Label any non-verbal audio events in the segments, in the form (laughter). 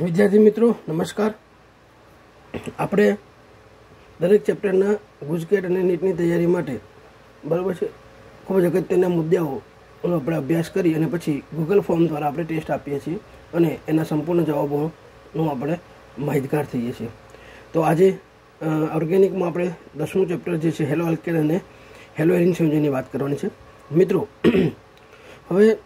વિદ્યાર્થી મિત્રો, નમસ્કાર. આપણે દરેક ચેપ્ટરના ગુજકેટ અને નીટની તૈયારી માટે, બરાબર છે, ખૂબ જ અગત્યના મુદ્દાઓનો આપણે અભ્યાસ કરી અને પછી ગૂગલ ફોર્મ દ્વારા આપણે ટેસ્ટ આપીએ છીએ અને એના સંપૂર્ણ જવાબોનું આપણે માહિતગાર થઈએ છીએ. તો આજે ઓર્ગેનિકમાં આપણે દસમું ચેપ્ટર જે છે હેલો અલ્કેન અને હેલો એરિન સંયોજનની વાત કરવાની છે. મિત્રો, હવે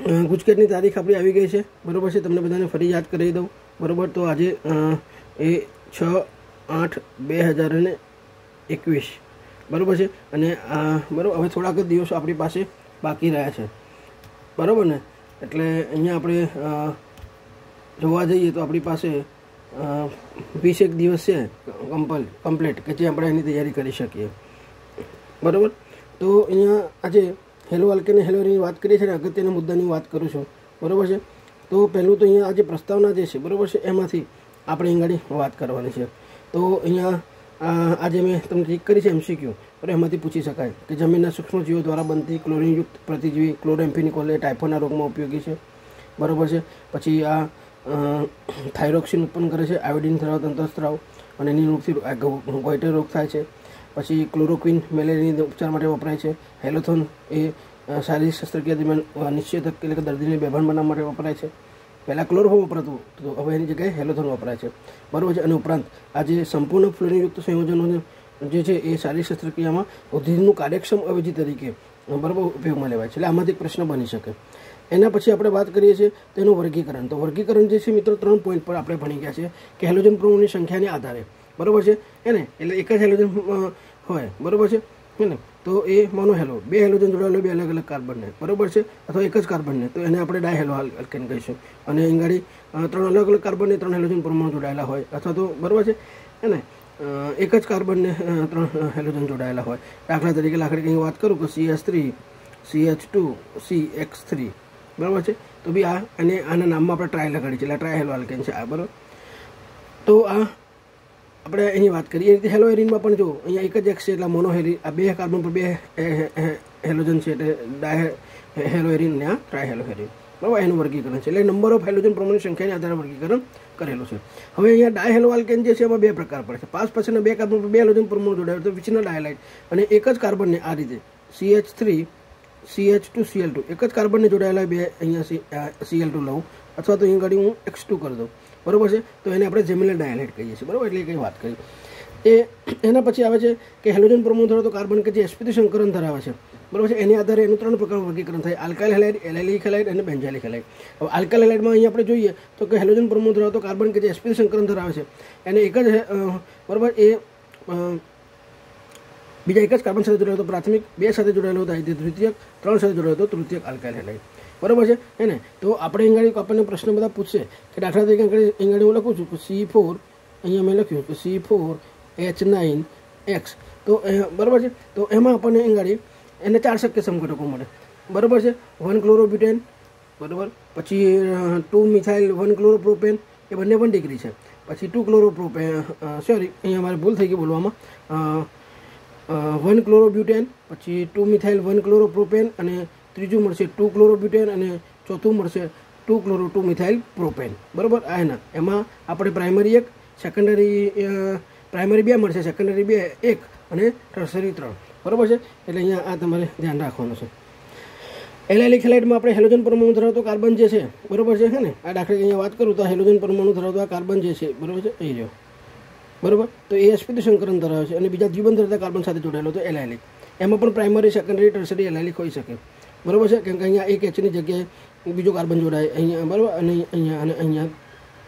ગુજકેટની તારીખ આપણી આવી ગઈ છે. બરાબર છે, તમને બધાને ફરી યાદ કરી દઉં. બરાબર, તો આજે એ છ આઠ બે હજાર અને એકવીસ. બરાબર છે, અને બરાબર, હવે થોડાક જ દિવસો આપણી પાસે બાકી રહ્યા છે. બરાબર ને? એટલે અહીંયા આપણે જોવા જઈએ તો આપણી પાસે વીસેક દિવસ છે, કમ્પલ, કમ્પ્લીટ, કે જે આપણે એની તૈયારી કરી શકીએ. બરાબર? તો અહીંયા આજે હેલો અલ્કેને હેલોની વાત કરીએ છીએ અગત્યના મુદ્દાની વાત કરું છું. બરાબર છે? તો પહેલું તો અહીંયા આજે પ્રસ્તાવના જે છે, બરાબર છે, એમાંથી આપણે અહીંગાડી વાત કરવાની છે. તો અહીંયા આજે મેં તમને ચેક કરી છે એમસીક્યુ પણ એમાંથી પૂછી શકાય કે જમીનના સૂક્ષ્મજીવો દ્વારા બનતી ક્લોરિનયુક્ત પ્રતિજીવી ક્લોરેમ્ફિનિકોલ એ ટાઇફોના રોગમાં ઉપયોગી છે. બરાબર છે? પછી આ થાઇરોક્સિન ઉત્પન્ન કરે છે, આયોડિન, સ્રાવ તંત્ર સ્ત્રાવ અને એની રોગથી ગોઈટર રોગ થાય છે. પછી ક્લોરોક્વિન, મેલેરિયાની ઉપચાર માટે વપરાય છે. હેલોથોન એ શારીરિક શસ્ત્રક્રિયા દરમિયાન નિશ્ચિત એટલે કે દર્દીને બેભાન બનાવવા માટે વપરાય છે. પહેલાં ક્લોરોફોમ વપરાતું તો હવે એની જગ્યાએ હેલોથોન વપરાય છે. બરાબર છે? અને ઉપરાંત, આ જે સંપૂર્ણ ફ્લોરિનયુક્ત સંયોજનો જે છે એ શારીરિક શસ્ત્રક્રિયામાં ઉદ્ધિદનું કાર્યક્ષમ અવેજી તરીકે બરાબર ઉપયોગમાં લેવાય છે. એટલે આમાંથી પ્રશ્ન બની શકે. એના પછી આપણે વાત કરીએ છીએ તેનું વર્ગીકરણ. તો વર્ગીકરણ જે છે મિત્રો, ત્રણ પોઈન્ટ પર આપણે ભણી ગયા છે કે હેલોજન પ્રમાણની સંખ્યાને આધારે. બરાબર છે? એને એટલે એક જ હેલોજન હોય. બરાબર છે? ને? તો એ મોનો હેલો બે હેલોજન જોડાયેલો બે અલગ અલગ કાર્બનને બરાબર છે? અથવા એક જ કાર્બનને તો એને આપણે ડાય હેલો અલ્કેન કહીશું. અને અહીંગાડી ત્રણ અલગ અલગ કાર્બનને ત્રણ હેલોજન પરમાણુ જોડાયેલા હોય. અથવા તો, બરાબર છે? ને? એક જ કાર્બનને ત્રણ હેલોજન જોડાયેલા હોય. દાખલા તરીકે લાકડી કંઈ વાત કરું કે C H three C H two C X three બરાબર છે? તો બી આ અને આના નામમાં આપણે ટ્રાય લગાડી છે. એટલે ટ્રાય હેલો આલ્કેન છે આ, બરાબર? તો આ આપણે એની વાત કરીએ, એ રીતે હેલો એરિનમાં પણ જો, અહીંયા એક જ એક્સ છે, એટલે મોનો હેરી આ બે કાર્બન પર બે હેલોજન છે, એટલે ડાય હેલો એરિન ને આ ટ્રાય હેલો હેરિન બરાબર, એનું વર્ગીકરણ છે, એટલે નંબર ઓફ હેલોજન પ્રમાણની સંખ્યાને આધારે વર્ગીકરણ કરેલું છે. હવે અહીંયા ડાયહેલો આલ્કેન જે છે, એમાં બે પ્રકાર પડે છે. પાંચ પછીના બે કાર્બન પર બે હેલોજન પરમાણુ જોડાયેલો તો વિચના ડાયલાઇટ અને એક જ કાર્બનને આ રીતે C H three CH two CL two એક જ કાર્બનને જોડાયેલા બે અહીંયા સીએલ ટુ લઉં, અથવા તો અહીંયા ઘડી હું એક્સ ટુ કરી દઉં. બરાબર છે? તો એને આપણે જેમિનલ ડાયલેટ કહીએ છીએ. બરાબર? એટલે કંઈ વાત કરી. એ એના પછી આવે છે કે હેલોજન પ્રમોણ ધરાવતો કાર્બન કે જે સંકરણ ધરાવે છે. બરાબર છે? એની આધારે એનું ત્રણ પ્રકારનું વર્ગીકરણ થાય. આલ્કાઇલ હેલાઇડ એલએલી હેલાઇડ અને બેન્ઝાલિક હેલાઇડ. હવે આલ્કાઇલ હેલાઇડમાં અહીંયા આપણે જોઈએ તો કે હેલોજન પ્રમોણ ધરાવતો કાર્બન કે જે એસપીથી સંકરણ ધરાવે છે. એને એક જ બરાબર? એ બીજા એક જ કાર્બન સાથે જોડાયેલો પ્રાથમિક, બે સાથે જોડાયેલો હતો તે તૃતીયક ત્રણ સાથે જોડાયેલો હતો તૃતીયક આલ્કાઇલ હેલાઇડ. બરાબર છે? હે ને? તો આપણે અહીંયા આપણને પ્રશ્ન બધા પૂછશે કે દાખલા તરીકે અહીંયા હું લખું છું સી ફોર, અહીંયા મેં લખ્યું કે C four H nine X. તો બરાબર છે? તો એમાં આપણને અહીંયા એને ચાર શક્ય સમઘટકો મળે. બરાબર છે? વન ક્લોરોબ્યુટેન, બરાબર? પછી ટુ મિથાઇલ વન ક્લોરોપ્રોપેન, એ બંને વન ડિગ્રી છે. પછી ટુ ક્લોરોપ્રોપેન સોરી અહીંયા મારે ભૂલ થઈ ગઈ બોલવામાં. વન ક્લોરોબ્યુટેન, પછી ટુ મિથાઇલ વન ક્લોરોપ્રોપેન અને ત્રીજું મળશે ટુ ક્લોરોબ્યુટેન અને ચોથું મળશે two chloro two methyl propane. બરાબર? આ એના. એમાં આપણે પ્રાઇમરી એક, સેકન્ડરી પ્રાઇમરી બે મળશે, સેકન્ડરી બે, એક અને ટર્સરી ત્રણ. બરાબર છે? એટલે અહીંયા આ તમારે ધ્યાન રાખવાનું છે. એલાઇલિક હેલાઇડમાં આપણે હેલોજન પરમાણુ ધરાવતો કાર્બન જે છે, બરાબર છે? ને? આ દાખલા અહીંયા વાત કરું તો હેલોજન પરમાણુ ધરાવતો આ કાર્બન જે છે, બરાબર છે? એ જો બરાબર? તો એ એસપી સંકરણ ધરાવે છે અને બીજા જીવન ધરાવતા કાર્બન સાથે જોડાયેલો તો એલાઇલિક એમાં પણ પ્રાઇમરી, સેકન્ડરી, ટર્સરી એલાઇલિક હોઈ શકે. બરાબર છે? કેમ કે અહીંયા એક એચની જગ્યાએ બીજો કાર્બન જોડાય, અહીંયા, બરાબર? અને અહીંયા અને અહીંયા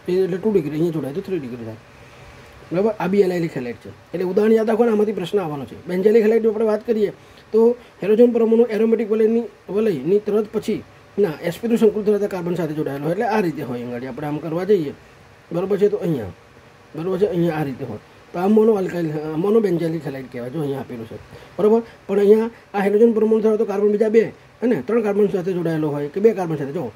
એટલે ટુ ડિગ્રી અહીંયા જોડાય તો થ્રી ડિગ્રી થાય. બરાબર? આ બી એલાઇલિક ખેલાઇટ છે. એટલે ઉદાહરણ યાદ રાખો આમાંથી પ્રશ્ન આવવાનો છે. બેન્જેલી ખેલાઇટની આપણે વાત કરીએ, તો હેરોજન પરમાણુ એરોમેટિક વલયની વલયની તરત પછી, ના એસપીનું સંકુલ ધરાવતા કાર્બન સાથે જોડાયેલો એટલે આ રીતે હોય અહીંયા આપણે આમ કરવા જઈએ. બરાબર છે? તો અહીંયા. બરાબર છે? અહીંયા આ રીતે હોય. તો આ મોનો આલ્કાઇલ મોનો બેન્જેલી ખેલાઇટ કહેવાય, જો અહીંયા આપેલું છે. બરાબર? પણ અહીંયા આ હાઇડ્રોજન પરમાણુ ધરાવતો કાર્બન બીજા બે. અને ત્રણ કાર્બન સાથે જોડાયેલો હોય કે બે કાર્બન સાથે, જો.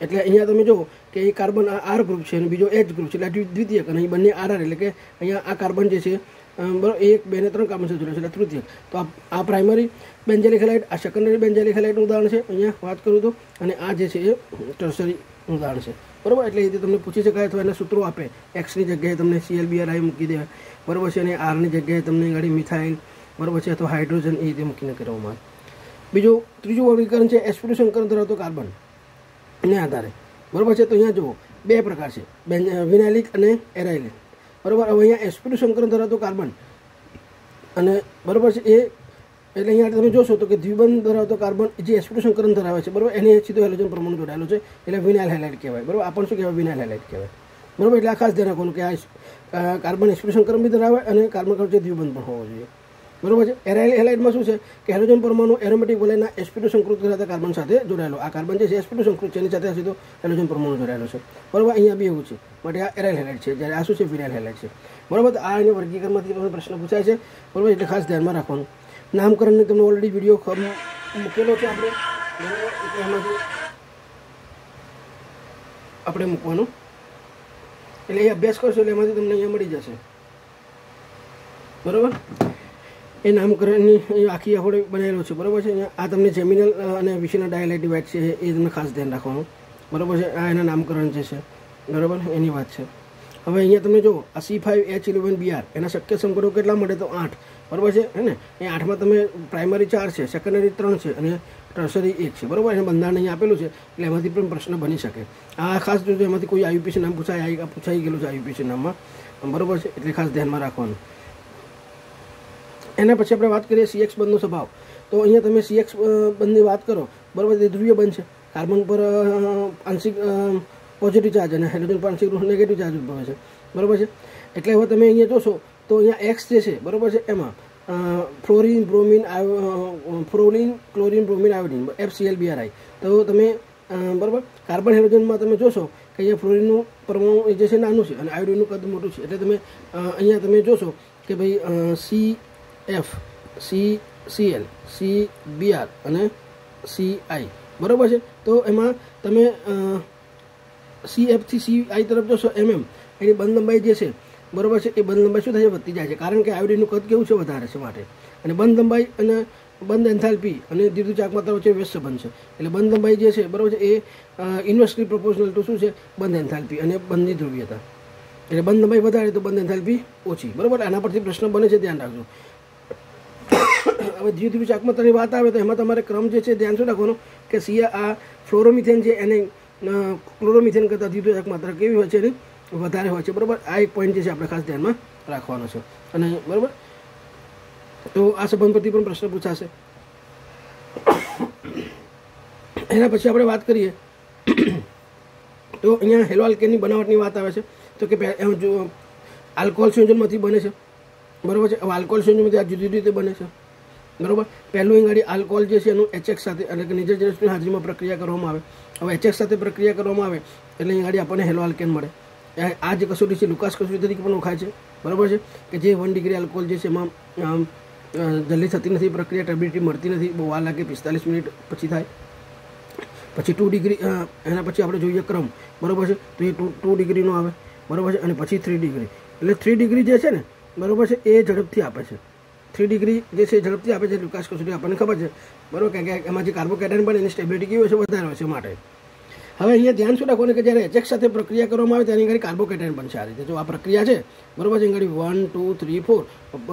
એટલે અહીંયા તમે જુઓ કે એ કાર્બન આ આર ગ્રુપ છે અને બીજો એચ ગ્રુપ છે, એટલે દ્વિતીયક અને અહીં બંને આર આર એટલે કે અહીંયા આ કાર્બન જે છે બરાબર એક, બે ને ત્રણ કાર્બન સાથે જોડાયેલો છે, એટલે તૃતીયક. તો આ પ્રાઇમરી હેલાઇટ આ સેકન્ડરી બેન્ઝેલિક હેલાઇટનું ઉદાહરણ છે, અહીંયા વાત કરું તો. અને આ જે છે એ ટર્સરી ઉદાહરણ છે. બરાબર? એટલે એ તમને પૂછી શકાય અથવા એના સૂત્રો આપે. એક્સની જગ્યાએ તમને સીએલબીઆર આઈ મૂકી દે. બરાબર છે? અને આરની જગ્યાએ તમને ગાડી મિથાઇલ. બરાબર છે? અથવા હાઇડ્રોજન એ રીતે મૂકીને કરવામાં આવે. બીજું, ત્રીજું વર્ગીકરણ છે એસ્પિરેશન સંકરણ ધરાવતો કાર્બન. ને આધારે. બરાબર છે? તો અહીંયા જુઓ, બે પ્રકાર છે. વિનાલિક અને એરાઇલિક. બરાબર? હવે અહીંયા એસ્પિરેશન સંકરણ ધરાવતો કાર્બન. અને બરાબર છે? એ, એટલે અહીંયા તમે જોશો તો કે દ્વિબંધ ધરાવતો કાર્બન જે એસ્પિડો સંકરણ ધરાવે છે, બરાબર? એને સીધો હેલોજન પરમાણુ જોડાયેલો છે. એટલે વિનાઇલ હાઇલાઇટ કહેવાય. બરાબર? આ શું કહેવાય? વિનાઇલ હાઇલાઇટ કહેવાય. બરાબર? એટલે આ ખાસ ધ્યાન રાખવાનું કે આ કાર્બન એસ્પિડો સંકરણ બી ધરાવે અને કાર્બન ખર્ચ દ્વિબંધ પણ હોવો જોઈએ. બરોબર છે? એરાઇલ હેલાઇટમાં શું છે કે હેલોજન પરમાણુ એરોમેટિક વલયના એસ્પિડો સંકૃત ધરાવતા કાર્બન સાથે જોડાયેલો. આ કાર્બન જે છે એસ્પિડો સંકૃત છે એની સાથે સીધો હેલોજન પરમાણુ જોડાયેલો છે. બરોબર, અહીંયા બી એવું છે. માટે આ એરાઇલ હેલાઇટ છે. જ્યારે આ શું છે? વિરાઇલ હેલાઇટ છે. બરોબર આ એને વર્ગીકરણમાંથી તમને પ્રશ્ન પૂછાય છે. બરોબર, એટલે ખાસ ધ્યાનમાં રાખવાનું. નામકરણને તમને ઓલરેડી વીડિયો મૂકેલો છે આપણે. એમાંથી આપણે મૂકવાનું. એટલે એ અભ્યાસ કરશો એટલે એમાંથી તમને અહીંયા મળી જશે. બરોબર? એ નામકરણની આખી આપણે બનાવેલો છે. બરાબર છે? આ તમને જેમિનલ અને વિશેના ડાયલાઇટી વાઇટ છે, એ તમને ખાસ ધ્યાન રાખવાનું. બરાબર છે? આ એના નામકરણ જે છે. બરાબર? એની વાત છે. હવે અહીંયા તમે જુઓ, આ C five H eleven BR એના શક્ય સંકળો કેટલા મળે તો આઠ. બરાબર છે? હે ને? એ આઠમાં તમે પ્રાઇમરી ચાર છે સેકન્ડરી ત્રણ છે, અને ટર્સરી એક છે. બરાબર? એને બંધારણ અહીંયા આપેલું છે, એટલે એમાંથી પણ પ્રશ્ન બની શકે. આ ખાસ જોજો, એમાંથી કોઈ આયુપીસી નામ પૂછાય પૂછાઈ ગયેલું છે આયુપીસી નામમાં. બરાબર છે? એટલે ખાસ ધ્યાનમાં રાખવાનું. એના પછી આપણે વાત કરીએ સીએક્સ બંધનો સ્વભાવ. તો અહીંયા તમે સીએક્સ બંધની વાત કરો, બરાબર તે ધ્રુવીય બંધ છે. કાર્બન પર આંશિક પોઝિટિવ ચાર્જ અને હાઇડ્રોજન પર આંશિક નેગેટિવ ચાર્જ ઉદભવે છે. બરાબર છે? એટલે હવે તમે અહીંયા જોશો, તો અહીંયા એક્સ જે છે, બરાબર છે, એમાં fluorine bromine fluorine chlorine bromine iodine FCL BRI તો તમે બરાબર કાર્બન હાઇડ્રોજનમાં તમે જોશો કે અહીંયા ફ્લોરિનનું પરમાણુ જે છે નાનું છે અને આયોડિનનું કદ મોટું છે. એટલે તમે અહીંયા તમે જોશો કે ભાઈ C F C C L C BR અને સી આઈ બરાબર છે? તો એમાં તમે સી એફથી સી આઈ તરફ જોશો એમ એમ એની બંધ લંબાઈ જે છે, બરાબર છે? એ બંધ લંબાઈ શું છે? વધતી જાય છે. કારણ કે આયોડીનનું કદ કેવું છે? વધારે છે માટે. અને બંધ લંબાઈ અને બંધ એન્થાલ્પી અને દીર્ઘ ચાકમાત્રા વચ્ચે વ્યસ્ત બંધ છે. એટલે બંધ લંબાઈ જે છે, બરાબર છે? એ ઇન્વર્સલી પ્રોપોર્શનલ ટુ શું છે? બંધ એન્થાલ્પી અને બંધની ધ્રુવીયતા. એટલે બંધ લંબાઈ વધારે તો બંધ એન્થાલ્પી ઓછી. બરાબર? આના પરથી પ્રશ્ન બને છે, ધ્યાન રાખજો. હવે ધીરે ધીરે ચાકમતાની વાત આવે તો એમાં તમારે ક્રમ જે છે ધ્યાન શું રાખવાનો કે સિયા આ ફ્લોરોમિથેન છે એને ક્લોરોમિથેન કરતાં ધીરે માત્રા કેવી હોય છે એની વધારે હોય છે. બરાબર? આ એક પોઈન્ટ જે છે આપણે ખાસ ધ્યાનમાં રાખવાનો છે. અને બરાબર? તો આ સંબંધ પરથી પણ પ્રશ્ન પૂછાશે. એના પછી આપણે વાત કરીએ. તો અહીંયા હેલો આલ્કેનની બનાવટની વાત આવે છે. તો કે જો, આલ્કોહોલ સંયોજનમાંથી બને છે. બરાબર છે? આલ્કોહોલ સંયોજનમાંથી આ જુદી રીતે બને છે. બરાબર? પહેલું અહીં આલ્કોહોલ જે છે એનું એચએક્સ સાથે એટલે કે નિજર હાજરીમાં પ્રક્રિયા કરવામાં આવે. હવે એચએક્સ સાથે પ્રક્રિયા કરવામાં આવે એટલે અહીં આપણને હેલો આલ્કેન મળે. આ જે કસોટી છે, લુકાસ કસોટી તરીકે પણ ઓળખાય છે. બરાબર છે? કે જે વન ડિગ્રી આલ્કોહોલ જે છે એમાં જલ્દી થતી નથી, પ્રક્રિયા ટેબિલિટી મળતી નથી, બહુ વાર લાગે, પિસ્તાલીસ મિનિટ પછી થાય. પછી ટુ ડિગ્રી એના પછી આપણે જોઈએ ક્રમ. બરાબર છે? તો એ ટુ ટુ ડિગ્રીનો આવે. બરાબર છે? અને પછી થ્રી ડિગ્રી એટલે થ્રી ડિગ્રી જે છે ને, બરાબર છે? એ ઝડપથી આપે છે. થ્રી ડિગ્રી જે છે ઝડપથી આપે છે લુકાસ કસોટી આપણને ખબર છે. બરાબર? કે એમાં જે કાર્બોકેટાઇન પણ એની સ્ટેબિલિટી કેવી છે, વધારે હોય છે માટે. હવે અહીંયા ધ્યાન શું રાખવાનું કે જ્યારે એચેક સાથે પ્રક્રિયા કરવામાં આવે ત્યારે ઘડી કાર્બોકેટાઇન બનશે આ રીતે. જો આ પ્રક્રિયા છે, બરાબર છે? ઘડી વન ટુ થ્રી ફોર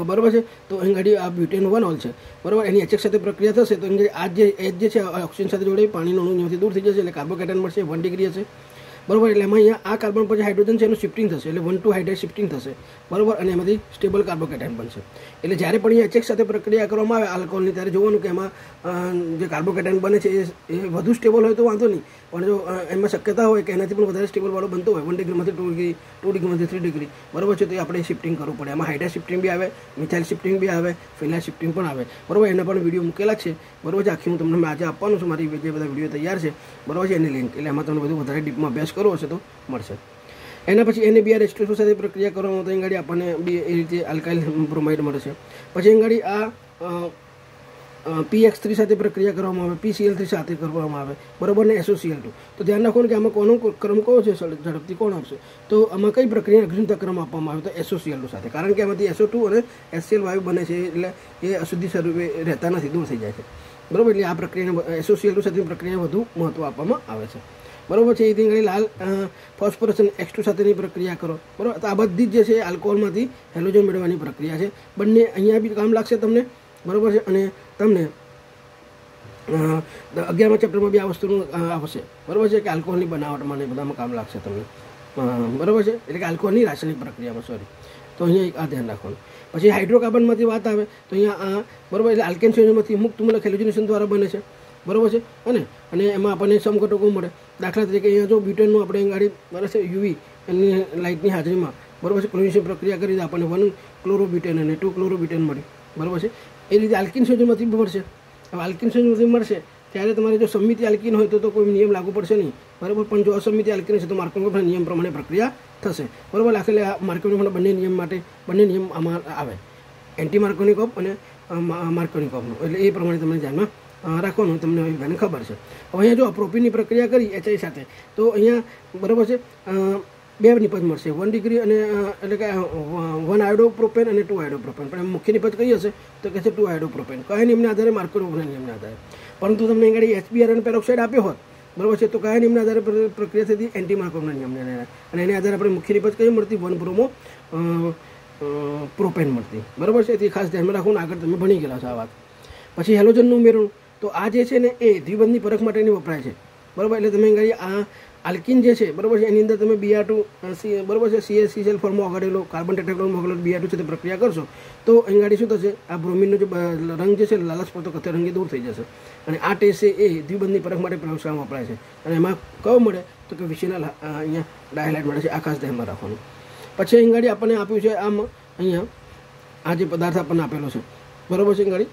બરાબર છે? તો અહીં ઘડી આ બ્યુટેન વન ઓલ છે. બરાબર? એની એચેક સાથે પ્રક્રિયા થશે તો અહીં આ જે એચ જે છે ઓક્સિજન સાથે જોડે પાણીનું અણુ અહીંયાથી દૂર થઈ જશે એટલે કાર્બોકેટાઇન મળશે વન ડિગ્રી હશે. બરાબર? એટલે એમાં અહીંયા આ કાર્બન પર હાઇડ્રોજન છે, એનું શિફ્ટિંગ થશે એટલે વન ટુ હાઇડ્રેટ શિફ્ટિંગ થશે. બરાબર? અને એમાંથી સ્ટેબલ કાર્બોકેટાઇન બનશે. એટલે જ્યારે પણ એ એચેક્સ સાથે પ્રક્રિયા કરવામાં આવે આલ્કોહોલની, ત્યારે જોવાનું કે એમાં જે કાર્બોકેટાઇન બને છે એ વધુ સ્ટેબલ હોય તો વાંધો નહીં. પણ જો એમાં શક્યતા હોય કે એનાથી પણ વધારે સ્ટેબલ વાળો બનતો હોય વન ડિગ્રીમાંથી ટુ ડિગ્રી ટુ ડિગ્રીમાંથી થ્રી ડિગ્રી બરાબર છે, તો આપણે શિફ્ટિંગ કરવું પડે. એમાં હાઇડ્રા શિફ્ટિંગ બી આવે મિથાઇલ શિફ્ટિંગ બી આવે ફિનાઇલ શિફ્ટિંગ પણ આવે. બરાબર, એના પણ વીડિયો મૂકેલા છે. બરાબર છે, આખી હું તમને આજે આપવાનું છું, મારી જે બધા વીડિયો તૈયાર છે. બરાબર છે, એની લિંક એટલે એમાં તમને બધું વધારે ડીપમાં અભ્યાસ કરવો હશે તો મળશે. એના પછી એને બીઆર એચ સાથે પ્રક્રિયા કરવામાં તો અહીં આપણને બી એ રીતે આલ્કાઇલ બ્રોમાઇડ મળે છે. પછી અહીં આ પીએક્સ થ્રી સાથે પ્રક્રિયા કરવામાં આવે પીસીએલ થ્રી સાથે કરવામાં આવે, બરોબર ને એસોસીએલ ટુ તો ધ્યાન રાખવાનું કે આમાં કોનો ક્રમ કયો છે ઝડપથી કોણ આવશે? તો આમાં કઈ પ્રક્રિયા અગ્નિતા ક્રમ આપવામાં આવે તો એસોસીએલ ટુ સાથે. કારણ કે આમાંથી એસો ટુ અને એસસીએલ વાયુ બને છે એટલે એ અશુદ્ધિ સ્વરૂપે રહેતા નથી, દૂર થઈ જાય છે. બરાબર? એટલે આ પ્રક્રિયાને એસોસીએલ ટુ સાથે પ્રક્રિયા વધુ મહત્વ આપવામાં આવે છે. બરોબર છે? એથી ઘણી લાલ ફોસ્ફરસ અને એક્સ સાથેની પ્રક્રિયા કરો. બરાબર? તો આ બધી જ જે છે આલ્કોહોલમાંથી હેલોજન મેળવવાની પ્રક્રિયા છે. બંને અહીંયા બી કામ લાગશે તમને? બરોબર છે? અને તમને અગિયારમા ચેપ્ટરમાં બી આ વસ્તુનું આવશે. બરોબર છે? કે આલ્કોહોલની બનાવટમાં ને બધામાં કામ લાગશે તમને. બરોબર છે? એટલે કે આલ્કોહોલની રાસાયણિક પ્રક્રિયામાં સોરી તો અહીંયા એક આ ધ્યાન રાખવાનું. પછી હાઇડ્રોકાર્બનમાંથી વાત આવે, તો અહીંયા આ, બરાબર, એટલે આલ્કેન સંયોજનમાંથી મુક્ત મૂલક હેલોજનેશન દ્વારા બને છે. બરોબર છે? અને અને એમાં આપણને સમઘટકો મળે. દાખલા તરીકે અહીંયા જો બ્યુટેનનું આપણે ગાડી, બરાબર છે, યુવી, એની લાઇટની હાજરીમાં, બરાબર છે ક્લોરિનેશન પ્રક્રિયા કરી આપણને વન ક્લોરોબ્યુટેન અને ટુ ક્લોરોબ્યુટેન મળે, બરાબર છે? એ રીતે આલ્કિન સંયોજનમાંથી મળશે. હવે આલ્કિન સંયોજનમાંથી મળશે, ત્યારે તમારે જો સમિતિ આલ્કિન હોય તો તો કોઈ નિયમ લાગુ પડશે નહીં, બરાબર? પણ જો અસમિતિ આલ્કિન હશે તો માર્કોનીના નિયમ પ્રમાણે પ્રક્રિયા થશે. બરાબર? એટલે આ માર્કોનિકોના બંને નિયમ માટે, બંને નિયમ આમાં આવે. એન્ટી માર્કોનિકોપ અને માર્કોનિકોપનો એટલે એ પ્રમાણે તમને ધ્યાનમાં રાખવાનું તમને બધાને ખબર છે. હવે અહીંયા જો પ્રોપીનની પ્રક્રિયા કરી એચઆઈ સાથે, તો અહીંયા બરાબર છે બે નિપજ મળશે. વન ડિગ્રી અને એટલે કે વન આયોડો પ્રોપેન અને ટુ આયોડો પ્રોપેન પણ મુખ્ય નિપજ કઈ હશે? તો કે છે ટુ આયોડો પ્રોપેન કયા નિયમના આધારે? માર્કોરોગના નિયમના આધારે. પરંતુ તમને આગળ એચબીઆર અને પેરોક્સાઇડ આપ્યો હોત, બરાબર છે, તો કયા નિયમના આધારે પ્રક્રિયા થતી એન્ટી માર્કોરના નિયમને અને એના આધારે આપણે મુખ્ય નિપજ કઈ મળતી? વન પ્રોમો પ્રોપેન મળતી. બરાબર છે, એથી ખાસ ધ્યાનમાં રાખવું આગળ તમે ભણી ગયેલા છો આ વાત. પછી હેલોજનનું ઉમેરણ. તો આ જે છે ને એ દ્વિબંધની પરખ માટેની વપરાય છે. બરાબર? એટલે તમે આગળ આ આલ્કિન જે છે, બરાબર છે, એની અંદર તમે બીઆર ટુ બરાબર છે સીએસ સીએલ ફોર્મમાં ઓગાડેલો કાર્બન ટેટ્રાક્લોરમાં ઓગાડેલો બીઆર ટુ સાથે પ્રક્રિયા કરશો, તો અહીં ગાડી શું થશે? આ બ્રોમિનનો જે રંગ જે છે લાલચ પડતો કથે રંગે દૂર થઈ જશે. અને આ ટેસ્ટ છે એ દ્વિબંધની પરખ માટે પ્રયોગશાળામાં વપરાય છે. અને એમાં કયો મળે? તો કે વિશેના અહીંયા ડાયલાઇટ મળે છે, આ ધ્યાનમાં રાખવાનું. પછી અહીં ગાડી આપણને આપ્યું છે આમ, અહીંયા આ જે પદાર્થ આપણને આપેલો છે. બરાબર છે ગાડી?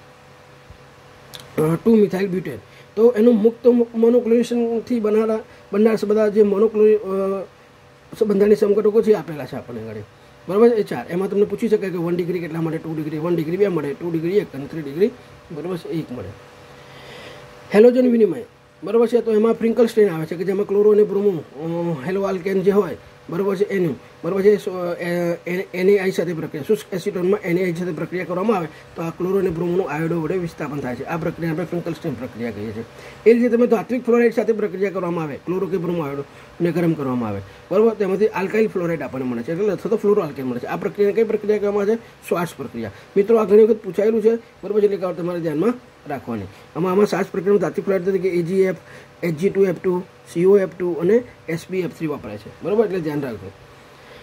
Two methyl butane. તો એનું મુક્ત મોનોક્લોરેશનથી બનાવેલા બનનાર બધા જે મોનોક્લોરી બંધારણની સમઘટકો છે આપેલા છે આપણને આગળ બરાબર છે? ચાર. એમાં તમને પૂછી શકાય કે વન ડિગ્રી કેટલા મળે ટુ ડિગ્રી વન ડિગ્રી બે મળે ટુ ડિગ્રી એક અને થ્રી ડિગ્રી બરાબર એક મળે. હેલોજન વિનિમય. બરાબર છે, તો એમાં પ્રિન્કલ સ્ટેન આવે છે, કે જેમાં ક્લોરો અને બ્રોમો હેલો આલ્કેન જે હોય, બરાબર છે, એનું. બરાબર છે એનએઆઈ સાથે પ્રક્રિયા, શુષ્ક એસિટોનમાં એનએઆઈ સાથે પ્રક્રિયા કરવામાં આવે, તો આ ક્લોરો અને બ્રોમોનું આયોડો વડે વિસ્થાપન થાય છે. આ પ્રક્રિયા આપણે ફ્રિંકલ સ્ટેમ પ્રક્રિયા કહીએ છીએ. એ રીતે તમે ધાત્વિક ફ્લોરાઇડ સાથે પ્રક્રિયા કરવામાં આવે, ક્લોરો કે બ્રોમો આયોડો, ને ગરમ કરવામાં આવે. બરાબર તેમાંથી આલ્કાઇલ ફ્લોરાઇડ આપણને મળે છે, એટલે અથવા તો ફ્લોરો આલ્કાઇલ મળે છે. આ પ્રક્રિયા કઈ પ્રક્રિયા કહેવામાં આવે છે? શ્વાસ પ્રક્રિયા. મિત્રો, આ ઘણી વખત પૂછાયેલું છે, બરાબર એટલે તમારે ધ્યાનમાં રાખવાની. આમાં આમાં સાત પ્રકારનું ધાત્વિક ફ્લોરાઇડ તરીકે AG F HG two F two CO F two અને એસબી એફ થ્રી વપરાય છે. બરાબર? એટલે ધ્યાન રાખજો.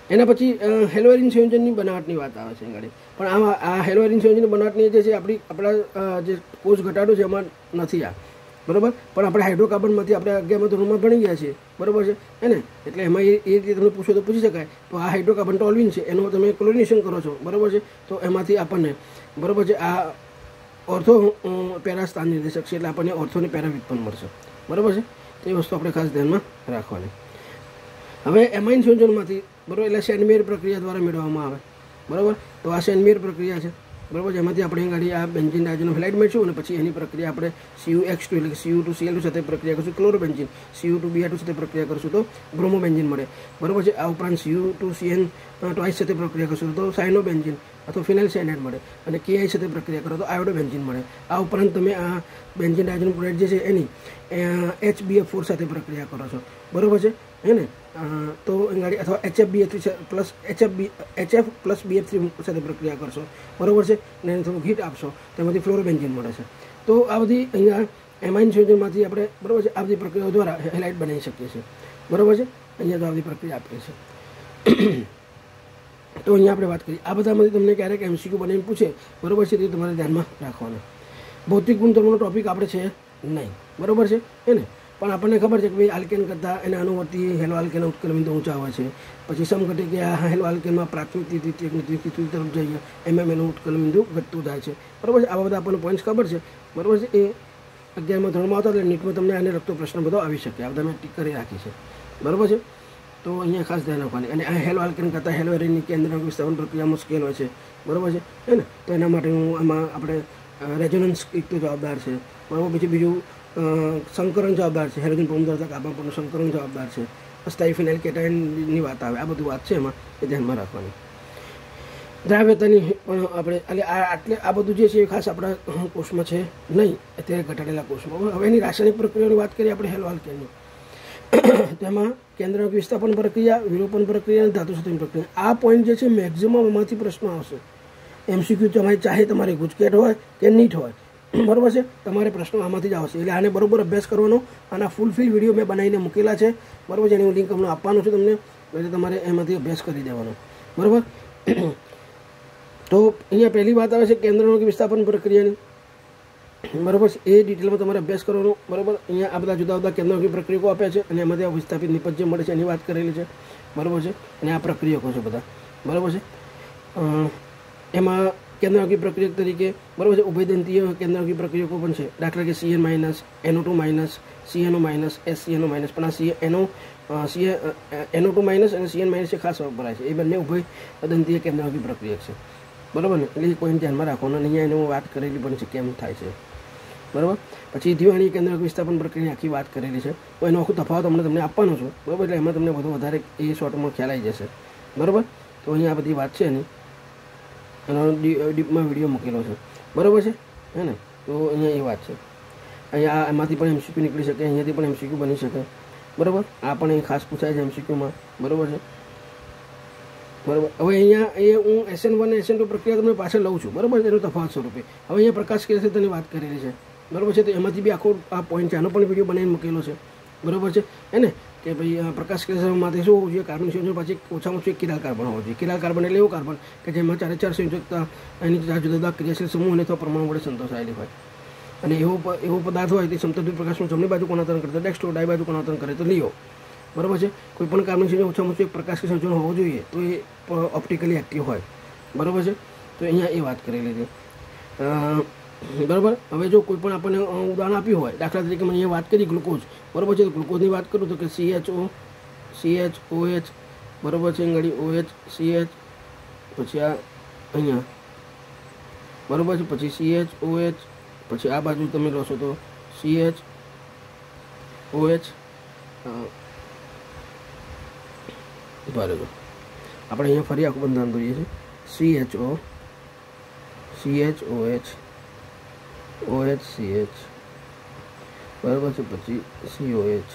એના પછી હેલોવેરિન સંયોજનની બનાવટની વાત આવે છે આગળ. પણ આમાં આ હેલોવેરિન સંયોજનની બનાવટની જે છે, આપણી, આપણા જે કોષ ઘટાડો છે, એમાં નથી આ. બરાબર? પણ આપણે હાઇડ્રોકાર્બનમાંથી આપણે અગિયારમાં ધોરણમાં ભણી ગયા છીએ. બરાબર છે? હે ને? એટલે એમાં એ રીતે તમે પૂછો તો પૂછી શકાય. તો આ હાઇડ્રોકાર્બન ટોલ્વિન છે, એનો તમે ક્લોરિનેશન કરો છો. બરાબર છે? તો એમાંથી આપણને, બરાબર છે? આ ઓર્થો પેરા સ્થાન નિર્દેશક છે, એટલે આપણને ઓર્થોની પેરા વ્યુત્પન્ન મળશે. બરાબર છે? તો વસ્તુ આપણે ખાસ ધ્યાનમાં રાખવાની. હવે એમાઇન સંયોજનમાંથી, બરાબર? એટલે સેન્ડમેર પ્રક્રિયા દ્વારા મેળવવામાં આવે. બરાબર? તો આ સેન્ડમેર પ્રક્રિયા છે. બરાબર? જેમાંથી આપણે ગાડી આ બેન્ઝિન ડાયજનો ફ્લાઇટ મેળશું અને પછી એની પ્રક્રિયા આપણે સીયુ એક્સ ટુ એટલે સીયુ ટુ સીએલ સાથે પ્રક્રિયા કરશું, chlorobenzene. CU two BR two સાથે પ્રક્રિયા કરશું તો બ્રોમો બ્રોમોબેન્ઝિન મળે. બરાબર છે? આ ઉપરાંત સીયુ ટુ સીએન ટ્વાઇસ સાથે પ્રક્રિયા કરશું તો સાયનોબેન્ઝિન. અથવા ફિનાઇલ સાયનાઇડ મળે અને કેઆઈ સાથે પ્રક્રિયા કરો તો આયોડો બેન્ઝિન મળે. આ ઉપરાંત તમે આ બેન્ઝિન ડાયજન પ્રોડક્ટ જે છે એની એચબીએફ ફોર સાથે પ્રક્રિયા કરો છો. બરાબર છે? હે ને? તો ગાડી અથવા HF B three plus HF B HF plus BF three સાથે પ્રક્રિયા કરશો. બરાબર છે? ને એને થોડું હીટ આપશો તેમાંથી ફ્લોરોબેન્ઝિન મળે છે. તો આ બધી અહીંયા એમાઇન સંયોજનમાંથી આપણે, બરાબર છે? આ બધી પ્રક્રિયાઓ દ્વારા હેલાઇટ બનાવી શકીએ છીએ. બરાબર છે? અહીંયા તો આ બધી પ્રક્રિયા આપીએ છીએ. તો અહીંયા આપણે વાત કરીએ. આ બધામાંથી તમને ક્યારેક એમસીક્યુ બનાવીને પૂછે, બરાબર છે તે તમારે ધ્યાનમાં રાખવાનું. ભૌતિક ગુણધર્મનો ટોપિક આપણે છે નહીં. બરાબર છે? હે ને? પણ આપણને ખબર છે કે ભાઈ આલ્કેન કરતાં એના અનુવર્તી હેલો આલ્કેન ઉત્કલ બિંદુ ઊંચા હોય છે. પછી સમઘટે કે આ હેલો આલ્કેનમાં પ્રાથમિક દ્વિતીય તરફ જઈએ એમ એનું ઉત્કલ બિંદુ ઘટતું થાય છે. બરાબર છે? આવા બધા આપણને પોઈન્ટ્સ ખબર છે. બરાબર છે? એ અગિયારમાં ધોરણમાં આવતા એટલે નીટમાં તમને આને લગતો પ્રશ્ન બધો આવી શકે. આ બધા મેં ટીક કરી રાખી છે. બરાબર છે? તો અહીંયા ખાસ ધ્યાન રાખવાની. અને આ હેલો આલ્કેન કરતાં હેલો એરેની કેન્દ્ર વિસ્તારણ પ્રક્રિયા મુશ્કેલ હોય છે. બરાબર છે? હે ને? તો એના માટે હું આમાં આપણે રેઝોનન્સ એક જવાબદાર છે. બરાબર? પછી બીજું સંકરણ જવાબદાર છે. હેલોજન પંપ ધરતા કાર્બન પરનું સંકરણ જવાબદાર છે. અસ્થાયી ફિનાઇલ કેટાઇનની વાત આવે. આ બધું વાત છે એમાં. એ ધ્યાનમાં રાખવાની. દ્રાવ્યતાની પણ આપણે, એટલે આ આટલે, આ બધું જે છે એ ખાસ આપણા કોષમાં છે નહીં. અત્યારે ઘટાડેલા કોષમાં. હવે એની રાસાયણિક પ્રક્રિયાની વાત કરીએ આપણે હેલો કેની તેમાં કેન્દ્ર વિસ્થાપન પ્રક્રિયા વિરોપન પ્રક્રિયા અને ધાતુ શોધન પ્રક્રિયા. આ પોઈન્ટ જે છે મેક્ઝિમમ એમાંથી પ્રશ્ન આવશે. એમસીક્યુ તમારે ચાહે તમારે ગુજકેટ હોય કે નીટ હોય. બરાબર છે? તમારે પ્રશ્નો આમાંથી જ આવશે. એટલે આને બરોબર અભ્યાસ કરવાનો. આના ફૂલ ફિલ વીડિયો મેં બનાવીને મૂકેલા છે. બરાબર છે? એની હું લિંક હમણાં આપવાનું છું તમને. એટલે તમારે એમાંથી અભ્યાસ કરી દેવાનો. બરાબર? તો અહીંયા પહેલી વાત આવે છે કેન્દ્રનો વિસ્થાપન પ્રક્રિયાની. બરોબર એ ડિટેલમાં તમારે અભ્યાસ કરવાનો, બરાબર? અહીંયા આ બધા જુદા જુદા કેન્દ્રોની પ્રક્રિયકો આપ્યા છે અને એમાંથી આ વિસ્થાપિત નિપજ મળે છે એની વાત કરેલી છે. બરાબર છે? અને આ પ્રક્રિયકો છે બધા. બરાબર છે? એમાં કેન્દ્રકી પ્રક્રિયક તરીકે, બરાબર છે? ઉભયદંતીય કેન્દ્રકી પ્રક્રિયકો પણ છે. દાખલા કે CN minus NO two minus CNO minus S CNO minus પણ આ C NO CA NO two minus અને સીએન માઇનસ એ ખાસ વપરાય છે. એ બંને ઉભયદંતીય કેન્દ્રકી પ્રક્રિયક છે. બરાબર ને? એટલે એ કોઈને ધ્યાનમાં રાખવાનું. અને અહીંયા એનું વાત કરેલી પણ છે કેમ થાય છે. બરાબર? પછી દિવાળી કેન્દ્ર વિસ્થાપન પ્રક્રિયાની આખી વાત કરેલી છે. તો એનો આખો તફાવત અમને તમને આપવાનો છું. બરાબર? એટલે એમાં તમને બધું વધારે એ શોર્ટમાં ખ્યાલ આવી જશે. બરાબર? તો અહીંયા આ બધી વાત છે એની. એનો ડીપમાં વીડિયો મૂકેલો છે. બરાબર છે? હે ને? તો અહીંયા એ વાત છે. અહીંયા એમાંથી પણ એમસીક્યુ નીકળી શકે, અહીંયાથી પણ એમસીક્યુ બની શકે. બરાબર? આ પણ અહીં ખાસ પૂછાય છે એમસીક્યુમાં બરાબર છે? બરાબર? હવે અહીંયા એ હું એસએન વન એસએન ટુ પ્રક્રિયા તમને પાછળ લઉં છું. બરાબર? એનો તફાવત સ્વરૂપે. હવે અહીંયા પ્રકાશ કેસેતની વાત કરેલી છે. બરાબર છે? તો એમાંથી બી આખો આ પોઈન્ટ છે. આનો પણ વીડિયો બનાવીને મૂકેલો છે. બરાબર છે? હે ને? કે ભાઈ પ્રકાશ માટે શું હોવું જોઈએ કાર્બન સંયોજન પાછી ઓછામાં ઓછું એક કિરાલ કાર્બન હોવું જોઈએ. કિરાલ કાર્બન એટલે એવું કાર્બન કે જેમાં ચારે ચાર સંયોજકતા એની જુદા જુદા ક્રિયાશીલ સમૂહ અને અથવા પ્રમાણ વડે સંતોષાયેલી હોય. અને એવો એવો પદાર્થ હોય તે સમતદ્વિત પ્રકાશનું જમણી બાજુ કોનાતરણ કરે તો ડેક્સ્ટ્રો ડાઈ બાજુ કોનાતરણ કરે તો લીઓ બરાબર છે? કોઈ પણ કાર્બન સંયોજન ઓછામાં ઓછું એક પ્રકાશ સંયોજન હોવું જોઈએ તો એ ઓપ્ટિકલી એક્ટિવ હોય. બરાબર છે? તો અહીંયા એ વાત કરેલી છે. બરાબર? હવે જો કોઈ પણ આપણને ઉદાહરણ આપ્યું હોય, દાખલા તરીકે મને અહીંયા વાત કરી ગ્લુકોઝ. બરાબર છે? ગ્લુકોઝની વાત કરું તો કે સીએચઓ સીએચ ઓએચ બરાબર છે ગાડી ઓએચ સીએચ પછી આ અહીંયા. બરાબર છે? પછી સીએચ ઓએચ પછી આ બાજુ તમે લો છો તો સીએચ ઓએચ બરાબર આપણે અહીંયા ફરી આખું બંધારણ જોઈએ છે CHO CH OH C CH બરાબર છે, પછી સીઓએચ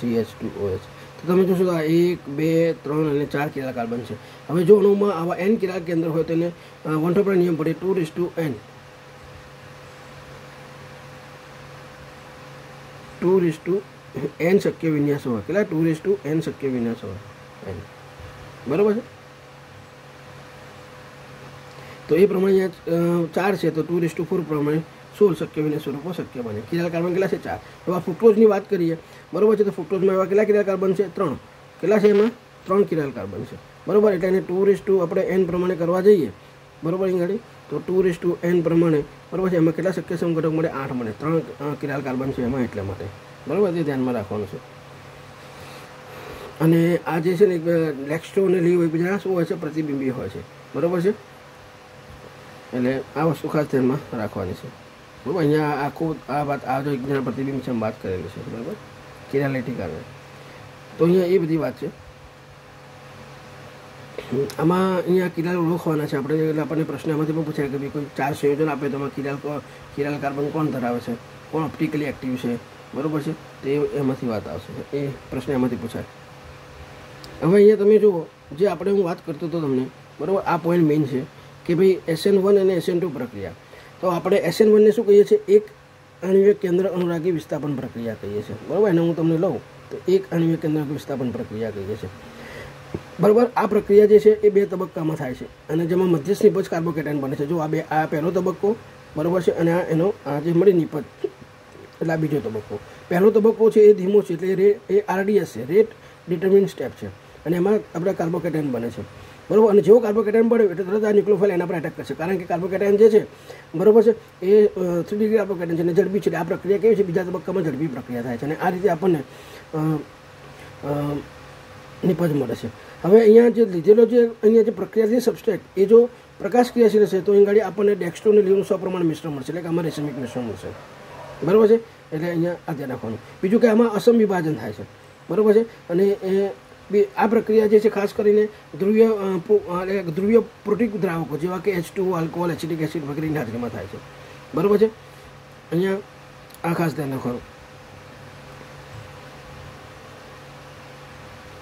સીએચ ટુ ઓએચ તો તમે જોશો તો આ એક, બે, ત્રણ અને ચાર કિરાલ કાર્બન છે. હવે જો અણુમાં આવા એન કિરાલ કેન્દ્ર હોય તેને એને નિયમ પડે two race two N two race two N શક્ય વિન્યાસ હોય. કેટલા? ટુ રેસ ટુ એન શક્ય વિન્યાસ હોય. એન બરાબર છે? તો એ પ્રમાણે અહીંયા ચાર છે, તો ટુ રેસ ટુ ફોર પ્રમાણે સોળ શક્ય વિને સ્વરૂપો શક્ય બને. કિરાલ કાર્બન કેટલા છે? ચાર. હવે આ ફ્રુક્ટોઝની વાત કરીએ. બરાબર છે, તો ફ્રુક્ટોઝમાં એવા કેટલા કિરાલ કાર્બન છે? ત્રણ. કેટલા છે એમાં? ત્રણ કિરાલ કાર્બન છે. બરોબર, એટલે એને ટુ રેસ ટુ આપણે એન પ્રમાણે કરવા જઈએ. બરાબર અહીં ગાડી તો ટુ રેસ ટુ એન પ્રમાણે, બરાબર છે, એમાં કેટલા શક્ય સંઘટક મળે? આઠ મળે. ત્રણ કિરાલ કાર્બન છે એમાં એટલા માટે. બરાબર તે ધ્યાનમાં રાખવાનું છે. અને આ જે છે ને લેક્સ્ટો અને લીવ એકબીજા શું હોય છે? પ્રતિબિંબી હોય છે. બરાબર છે? એટલે આ વસ્તુ ખાસ ધ્યાનમાં રાખવાની છે બરાબર અહીંયા આખું આ વાત આ જો એકબીજાના પ્રતિબિંબ છે વાત કરેલી છે બરાબર કિરાલિટી કારણે તો અહીંયા એ બધી વાત છે આમાં અહીંયા કિરાલ ઓળખવાના છે આપણે આપણને પ્રશ્ન એમાંથી પણ પૂછાય કે ભાઈ કોઈ ચાર સંયોજન આપે તો કિરાલ કિરાલ કાર્બન કોણ ધરાવે છે કોણ ઓપ્ટિકલી એક્ટિવ છે બરાબર છે તો એમાંથી વાત આવશે એ પ્રશ્ન એમાંથી પૂછાય હવે અહીંયા તમે જુઓ જે આપણે હું વાત કરતો હતો તમને બરાબર આ પોઈન્ટ મેઇન છે કે ભાઈ એસએન વન અને એસએન ટુ પ્રક્રિયા. તો આપણે એસએન વનને શું કહીએ છીએ? એક અણ્વીય કેન્દ્ર અનુરાગી વિસ્થાપન પ્રક્રિયા કહીએ છીએ. બરાબર? એને હું તમને લઉં. તો એક અણ્વીય કેન્દ્ર વિસ્થાપન પ્રક્રિયા કહીએ છીએ. બરાબર? આ પ્રક્રિયા જે છે, એ બે તબક્કામાં થાય છે. અને જેમાં મધ્યસ્થ નિપજ કાર્બોકેટાઇન બને છે. જો આ બે, આ પહેલો તબક્કો બરાબર છે અને આ એનો, આ જે મળી નિપજ, એટલે આ બીજો તબક્કો. પહેલો તબક્કો છે એ ધીમો છે, એટલે રે, એ આરડીએસ છે. રેટ ડિટર્મિન સ્ટેપ છે. અને એમાં આપણે કાર્બોકેટાઇન બને છે. બરાબર? અને જેવો કાર્બોકેટાઇન બને એટલે તરત આ ન્યુક્લોફાઇલ એના પર એટેક કરશે. કારણ કે કાર્બોકેટાઇન જે છે, બરાબર છે, એ થ્રી ડિગ્રી કાર્બોકેટાઇન છે અને ઝડપી છે. આ પ્રક્રિયા કેવી છે? બીજા તબક્કામાં ઝડપી પ્રક્રિયા થાય છે. અને આ રીતે આપણને નિપજ મળે છે. હવે અહીંયા જે લીધેલો જે, અહીંયા જે પ્રક્રિયા છે સબસ્ટ્રેટ એ જો પ્રકાશ ક્રિયાશીલ હશે, તો અહીં ગાડી આપણને ડેક્સ્ટ્રો અને લીવનું સપ્રમાણ મિશ્રણ મળશે. એટલે કે આમાં રેસમિક મિશ્રણ મળશે. બરાબર છે? એટલે અહીંયા આ ધ્યાન રાખવાનું. બીજું કે આમાં અસમ વિભાજન થાય છે. બરાબર છે? અને એ બી આ પ્રક્રિયા જે છે, ખાસ કરીને ધ્રુવીય ધ્રુવીય પ્રોટીક દ્રાવકો, જેવા કે H two alcohol acidic acid વગેરેની હાજરીમાં થાય છે. બરાબર છે? અહીંયા આ ખાસ ધ્યાન રાખવાનું.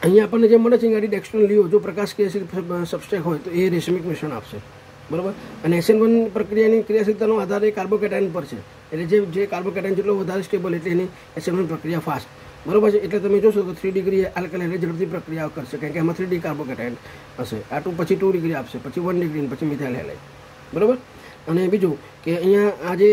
અહીંયા આપણને જે મળે છે ગાડી ડેક્સ્ટ્રોન લીઓ જો પ્રકાશ ક્રિયાશીલ સબસ્ટ્રેક હોય, તો એ રેશમિક મિશ્રણ આપશે. બરાબર? અને એસએન વન પ્રક્રિયાની ક્રિયાશીલતાનો આધાર એ કાર્બોકેટાઇન પર છે. એટલે જે જે કાર્બોકેટાઇન જેટલો વધારે સ્ટેબલ એટલે એની એસએન વન પ્રક્રિયા ફાસ્ટ બરાબર છે, એટલે તમે જોશો તો થ્રી ડિગ્રી આલ્કલાઇન ઝડપથી પ્રક્રિયા કરશે, કારણ કે એમાં થ્રી ડી કાર્બોકેટાઇન હશે. આ ટુ પછી ટુ ડિગ્રી આપશે, પછી વન ડિગ્રી પછી મિથાઇલ હેલાઇડ બરાબર? અને બીજું કે અહીંયા આ જે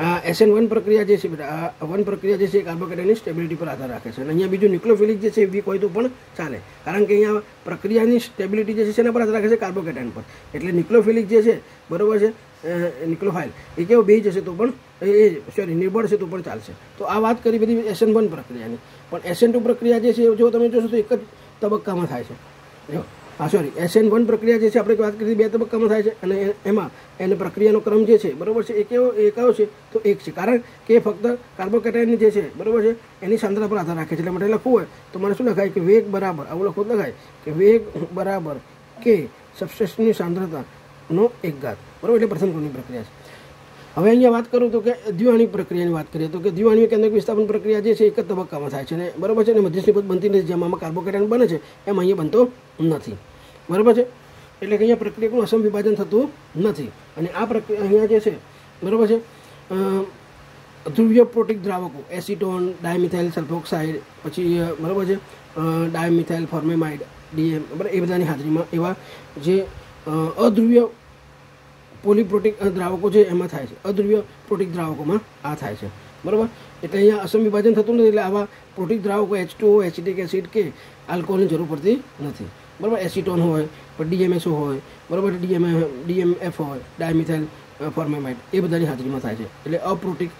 આ એસએન વન પ્રક્રિયા જે છે, બેટા, આ વન પ્રક્રિયા જે છે કાર્બોકેટાઇનની સ્ટેબિલિટી પર આધાર રાખે છે. અને અહીંયા બીજું ન્યુક્લિયોફિલિક જે છે વીક હોય તો પણ ચાલે. કારણ કે અહીંયા પ્રક્રિયાની સ્ટેબિલિટી જે છે એના પર આધાર રાખે છે? કાર્બોકેટાઇન પર. એટલે ન્યુક્લિયોફિલિક જે છે, બરોબર છે? ન્યુક્લિયોફાઇલ એ કેવો બે જશે તો પણ એ સોરી નિર્બળ છે તો પણ ચાલશે. તો આ વાત કરી બધી એસએન વન પ્રક્રિયાની. પણ એસએન ટુ પ્રક્રિયા જે છે, જો તમે જોશો તો એક જ તબક્કામાં થાય છે. જો, હા સોરી એસએન વન પ્રક્રિયા જે છે, આપણે વાત કરી, બે તબક્કામાં થાય છે. અને એમાં, એને પ્રક્રિયાનો ક્રમ જે છે, બરાબર છે? એ કેવો, એ કયો છે? તો એક છે. કારણ કે ફક્ત કાર્બોકેટાઇન જે છે, બરાબર છે? એની સાંદ્રતા પર આધાર રાખે છે. એટલે માટે લખવું હોય તો મને શું લખાય? કે વેગ બરાબર, આવું લખવું લખાય. કે વેગ બરાબર કે સબસ્ટેશનની સાંદ્રતાનો એક ઘાત. બરોબર? એટલે પ્રથમ પ્રક્રિયા છે. હવે અહીંયા વાત કરું તો કે દિવાણી પ્રક્રિયાની વાત કરીએ તો કે દિવાણી કેન્દ્રિક વિસ્થાપન પ્રક્રિયા જે છે એક જ તબક્કામાં થાય છે અને બરાબર છે અને મધ્યસ્થી પદ બનતી નથી, જેમાં કાર્બોકેટાઇન બને છે, એમ અહીંયા બનતો નથી. બરાબર છે? એટલે કે અહીંયા પ્રક્રિયાનું અસમ વિભાજન થતું નથી. અને આ પ્રક્રિયા અહીંયા જે છે, બરાબર છે ધ્રુવ્ય પ્રોટીક દ્રાવકો, એસિટોન, ડાયમિથાઇલ સલ્ફોક્સાઇડ, પછી બરાબર છે ડાયમિથાઇલ ફોર્મેમાઇડ, ડીએમ, બરાબર, એ બધાની હાજરીમાં એવા જે અધ્રુવીય પોલીપ્રોટીક દ્રાવકો છે એમાં થાય છે. અદ્રવ્ય પ્રોટીક દ્રાવકોમાં આ થાય છે. બરાબર? એટલે અહીંયા અસમ વિભાજન થતું નથી એટલે આવા પ્રોટીક દ્રાવકો એચ ટુ એસિટિક એસિડ કે આલ્કોહોલની જરૂર પડતી નથી. બરાબર? એસિટોન હોય પણ ડીએમએસઓ હોય, બરાબર? ડીએમ ડીએમએફ હોય, ડાયમિથાઇલ ફોર્મેમાઇટ એ બધાની હાજરીમાં થાય છે. એટલે અપ્રોટીક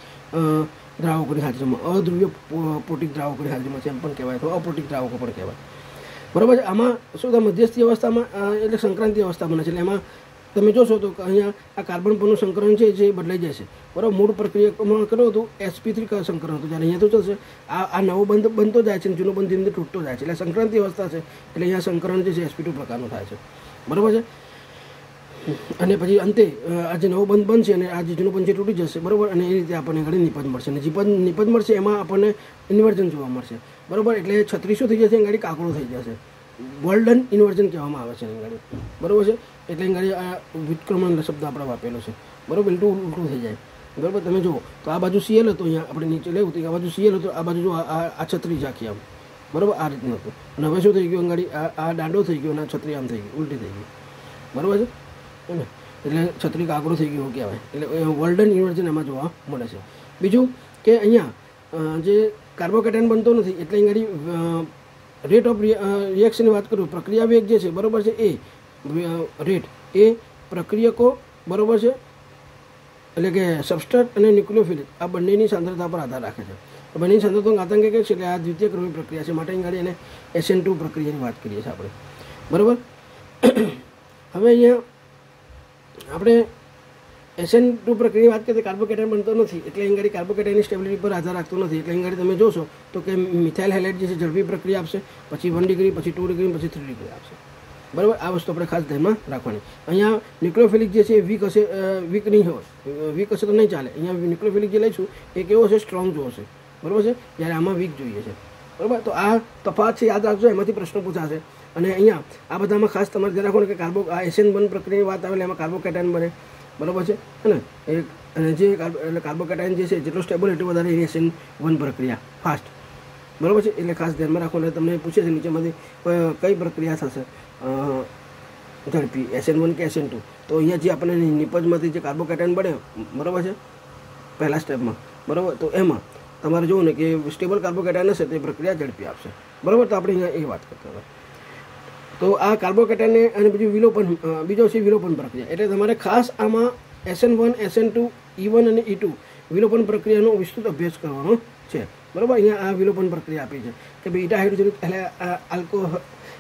દ્રાવકોની હાજરીમાં, અદ્રવ્ય પ્રોટિક દ્રાવકોની હાજરીમાં છે એમ પણ કહેવાય અથવા અપ્રોટીક દ્રાવકો પણ કહેવાય. બરાબર આમાં શું મધ્યસ્થી અવસ્થામાં એટલે સંક્રાંતિ અવસ્થા બને છે. એટલે એમાં તમે જોશો તો અહીંયા આ કાર્બન પરનું સંકરણ છે જે બદલાઈ જશે. બરાબર? મૂળ પ્રક્રિયામાં કર્યું હતું? એસપી થ્રી સંકરણ હતું. જ્યારે અહીંયા તો થશે આ આ નવો બંધ, બનતો જાય છે અને જૂનો બંધ ધીમે તૂટતો જાય છે. એટલે સંક્રાંતિ અવસ્થા છે. એટલે અહીંયા સંકરણ જે છે એસપી ટુ પ્રકારનું થાય છે. બરાબર છે? અને પછી અંતે આજે જે નવો બંધ બનશે અને આ જે જૂનો બંધ છે તૂટી જશે. બરાબર? અને એ રીતે આપણને ઘણી નિપજ મળશે. અને જીપજ નિપજ મળશે એમાં આપણને ઇન્વર્જન જોવા મળશે. બરાબર? એટલે છત્રીસો થઈ જશે ગાડી કાકડો થઈ જશે. ગોલ્ડન ઇન્વર્જન કહેવામાં આવે છે ગાડી. બરાબર છે? એટલે ગાડી આ વિક્રમણ શબ્દ આપણે વાપરેલો છે. બરાબર? ઉલટું ઉલટું થઈ જાય. બરાબર? તમે જુઓ, તો આ બાજુ સીએલ હતો અહીંયા, આપણે નીચે લેવું, તો આ બાજુ સીએલ હતો, આ બાજુ જો આ છત્રી ઝાંખી આમ. બરાબર? આ રીતનું હતું. અને હવે શું થઈ ગયું અંગાડી? આ દાંડો થઈ ગયો અને છત્રી આમ થઈ ગઈ, ઉલટી થઈ ગઈ. બરાબર છે? ને? એટલે છત્રી કાકડો થઈ ગયો કહેવાય. એટલે વર્લ્ડન ઇન્વર્જન એમાં જોવા મળે છે. બીજું કે અહીંયા જે કાર્બોકેટાઇન બનતો નથી, એટલે અંગાડી રેટ ઓફ રિએક્શનની વાત કરું પ્રક્રિયા વેગ જે છે, બરાબર છે, એ રેટ. એ પ્રક્રિયકો બરાબર છે? એટલે કે સબસ્ટ્રેટ અને ન્યુક્લિયોફિલિક, આ બંનેની સાંદ્રતા પર આધાર રાખે છે. બંનેની સાંદ્રતા આતંકી કે છે, એટલે આ દ્વિતીય ક્રમિક પ્રક્રિયા છે. માટે અહીંયા એને એસએન ટુ પ્રક્રિયાની વાત કરીએ છીએ આપણે. બરાબર? (clears throat) હવે અહીંયા આપણે એસએન ટુ પ્રક્રિયા વાત કરીએ કાર્બોકેટાઇન બનતો નથી, એટલે અહીં ગાડી કાર્બોકેટાઇનની સ્ટેબિલિટી પર આધાર રાખતો નથી. એટલે અહીં તમે જોશો તો કે મિથાઇલ હાઇલાઇટ જે છે, ઝડપી પ્રક્રિયા આપશે, પછી વન ડિગ્રી પછી ટુ ડિગ્રી પછી થ્રી ડિગ્રી આપશે. બરાબર? આ વસ્તુ આપણે ખાસ ધ્યાનમાં રાખવાની. અહીંયા ન્યુક્લોફિલિક જે છે એ વીક હશે વીક નહીં હોય. વીક હશે તો નહીં ચાલે. અહીંયા ન્યુક્લોફિલિક જે લઈશું એ કેવો હશે? સ્ટ્રોંગ જો હશે. બરાબર છે? જ્યારે આમાં વીક જોઈએ છે. બરાબર? તો આ તફાત છે, યાદ રાખજો, એમાંથી પ્રશ્ન પૂછાશે. અને અહીંયા આ બધામાં ખાસ તમારે ધ્યાન રાખવાનું કે કાર્બો, આ એશિયન વન પ્રક્રિયાની વાત આવે એટલે એમાં કાર્બોકેટાઇન બને. બરાબર છે? ને એ અને જે એટલે કાર્બોકેટાઇન જે છે, જેટલો સ્ટેબલ એટલું વધારે એસએન વન પ્રક્રિયા. ફાસ્ટ બરાબર છે? એટલે ખાસ ધ્યાનમાં રાખો, અને તમને પૂછે છે નીચેમાંથી કઈ પ્રક્રિયા થશે? ઝડપી, એસએન વન કે એસએન ટુ. તો અહીંયા જે આપણને નિપજમાંથી જે કાર્બોકેટાઇન બને, બરાબર છે? પહેલા સ્ટેપમાં. બરાબર? તો એમાં તમારે જોવું ને કે સ્ટેબલ કાર્બોકેટાઇન હશે તે પ્રક્રિયા ઝડપી આપશે. બરાબર? તો આપણે અહીંયા એ વાત કરતા હતા. તો આ કાર્બોકેટાઇનને અને બીજું વિલોપન બીજો છે વિલોપન પ્રક્રિયા. એટલે તમારે ખાસ આમાં SN one, SN two, E one અને ઈ ટુ વિલોપન પ્રક્રિયાનો વિસ્તૃત અભ્યાસ કરવાનો છે. બરાબર? અહીંયા આ વિલોપન પ્રક્રિયા આપી છે. કે બીટા હાઇડ્રોજન એટલે આ આલ્કો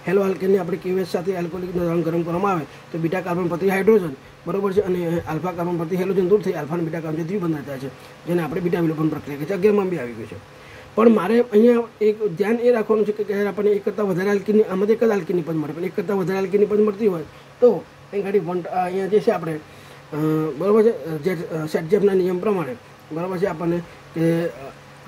હેલો આલ્કેનને આપણે કેવેસ સાથે આલ્કોહોલિક દ્રાવણ ગરમ કરવામાં આવે તો બીટા કાર્બન પ્રતિ હાઇડ્રોજન બરોબર છે? અને આલ્ફા કાર્બન પરથી હેલોજન દૂર થઈ આલ્ફા બીટા કાર્બન દ્વિબંધ થાય છે, જેને આપણે બીટા વિલોપન પ્રક્રિયા કહે છે. અગિયારમાં બી આવી ગયું છે. પણ મારે અહીંયા એક ધ્યાન એ રાખવાનું છે કે જ્યારે આપણને એક કરતાં વધારે આલ્કીની આમાંથી એક જ આલ્કીની પદ મળે, પણ એક કરતાં વધારે આલ્કીની પદ મળતી હોય, તો અહીં ઘડી વન અહીંયા જે છે આપણે બરાબર છે? જે સેટજેપના નિયમ પ્રમાણે, બરાબર છે? આપણને કે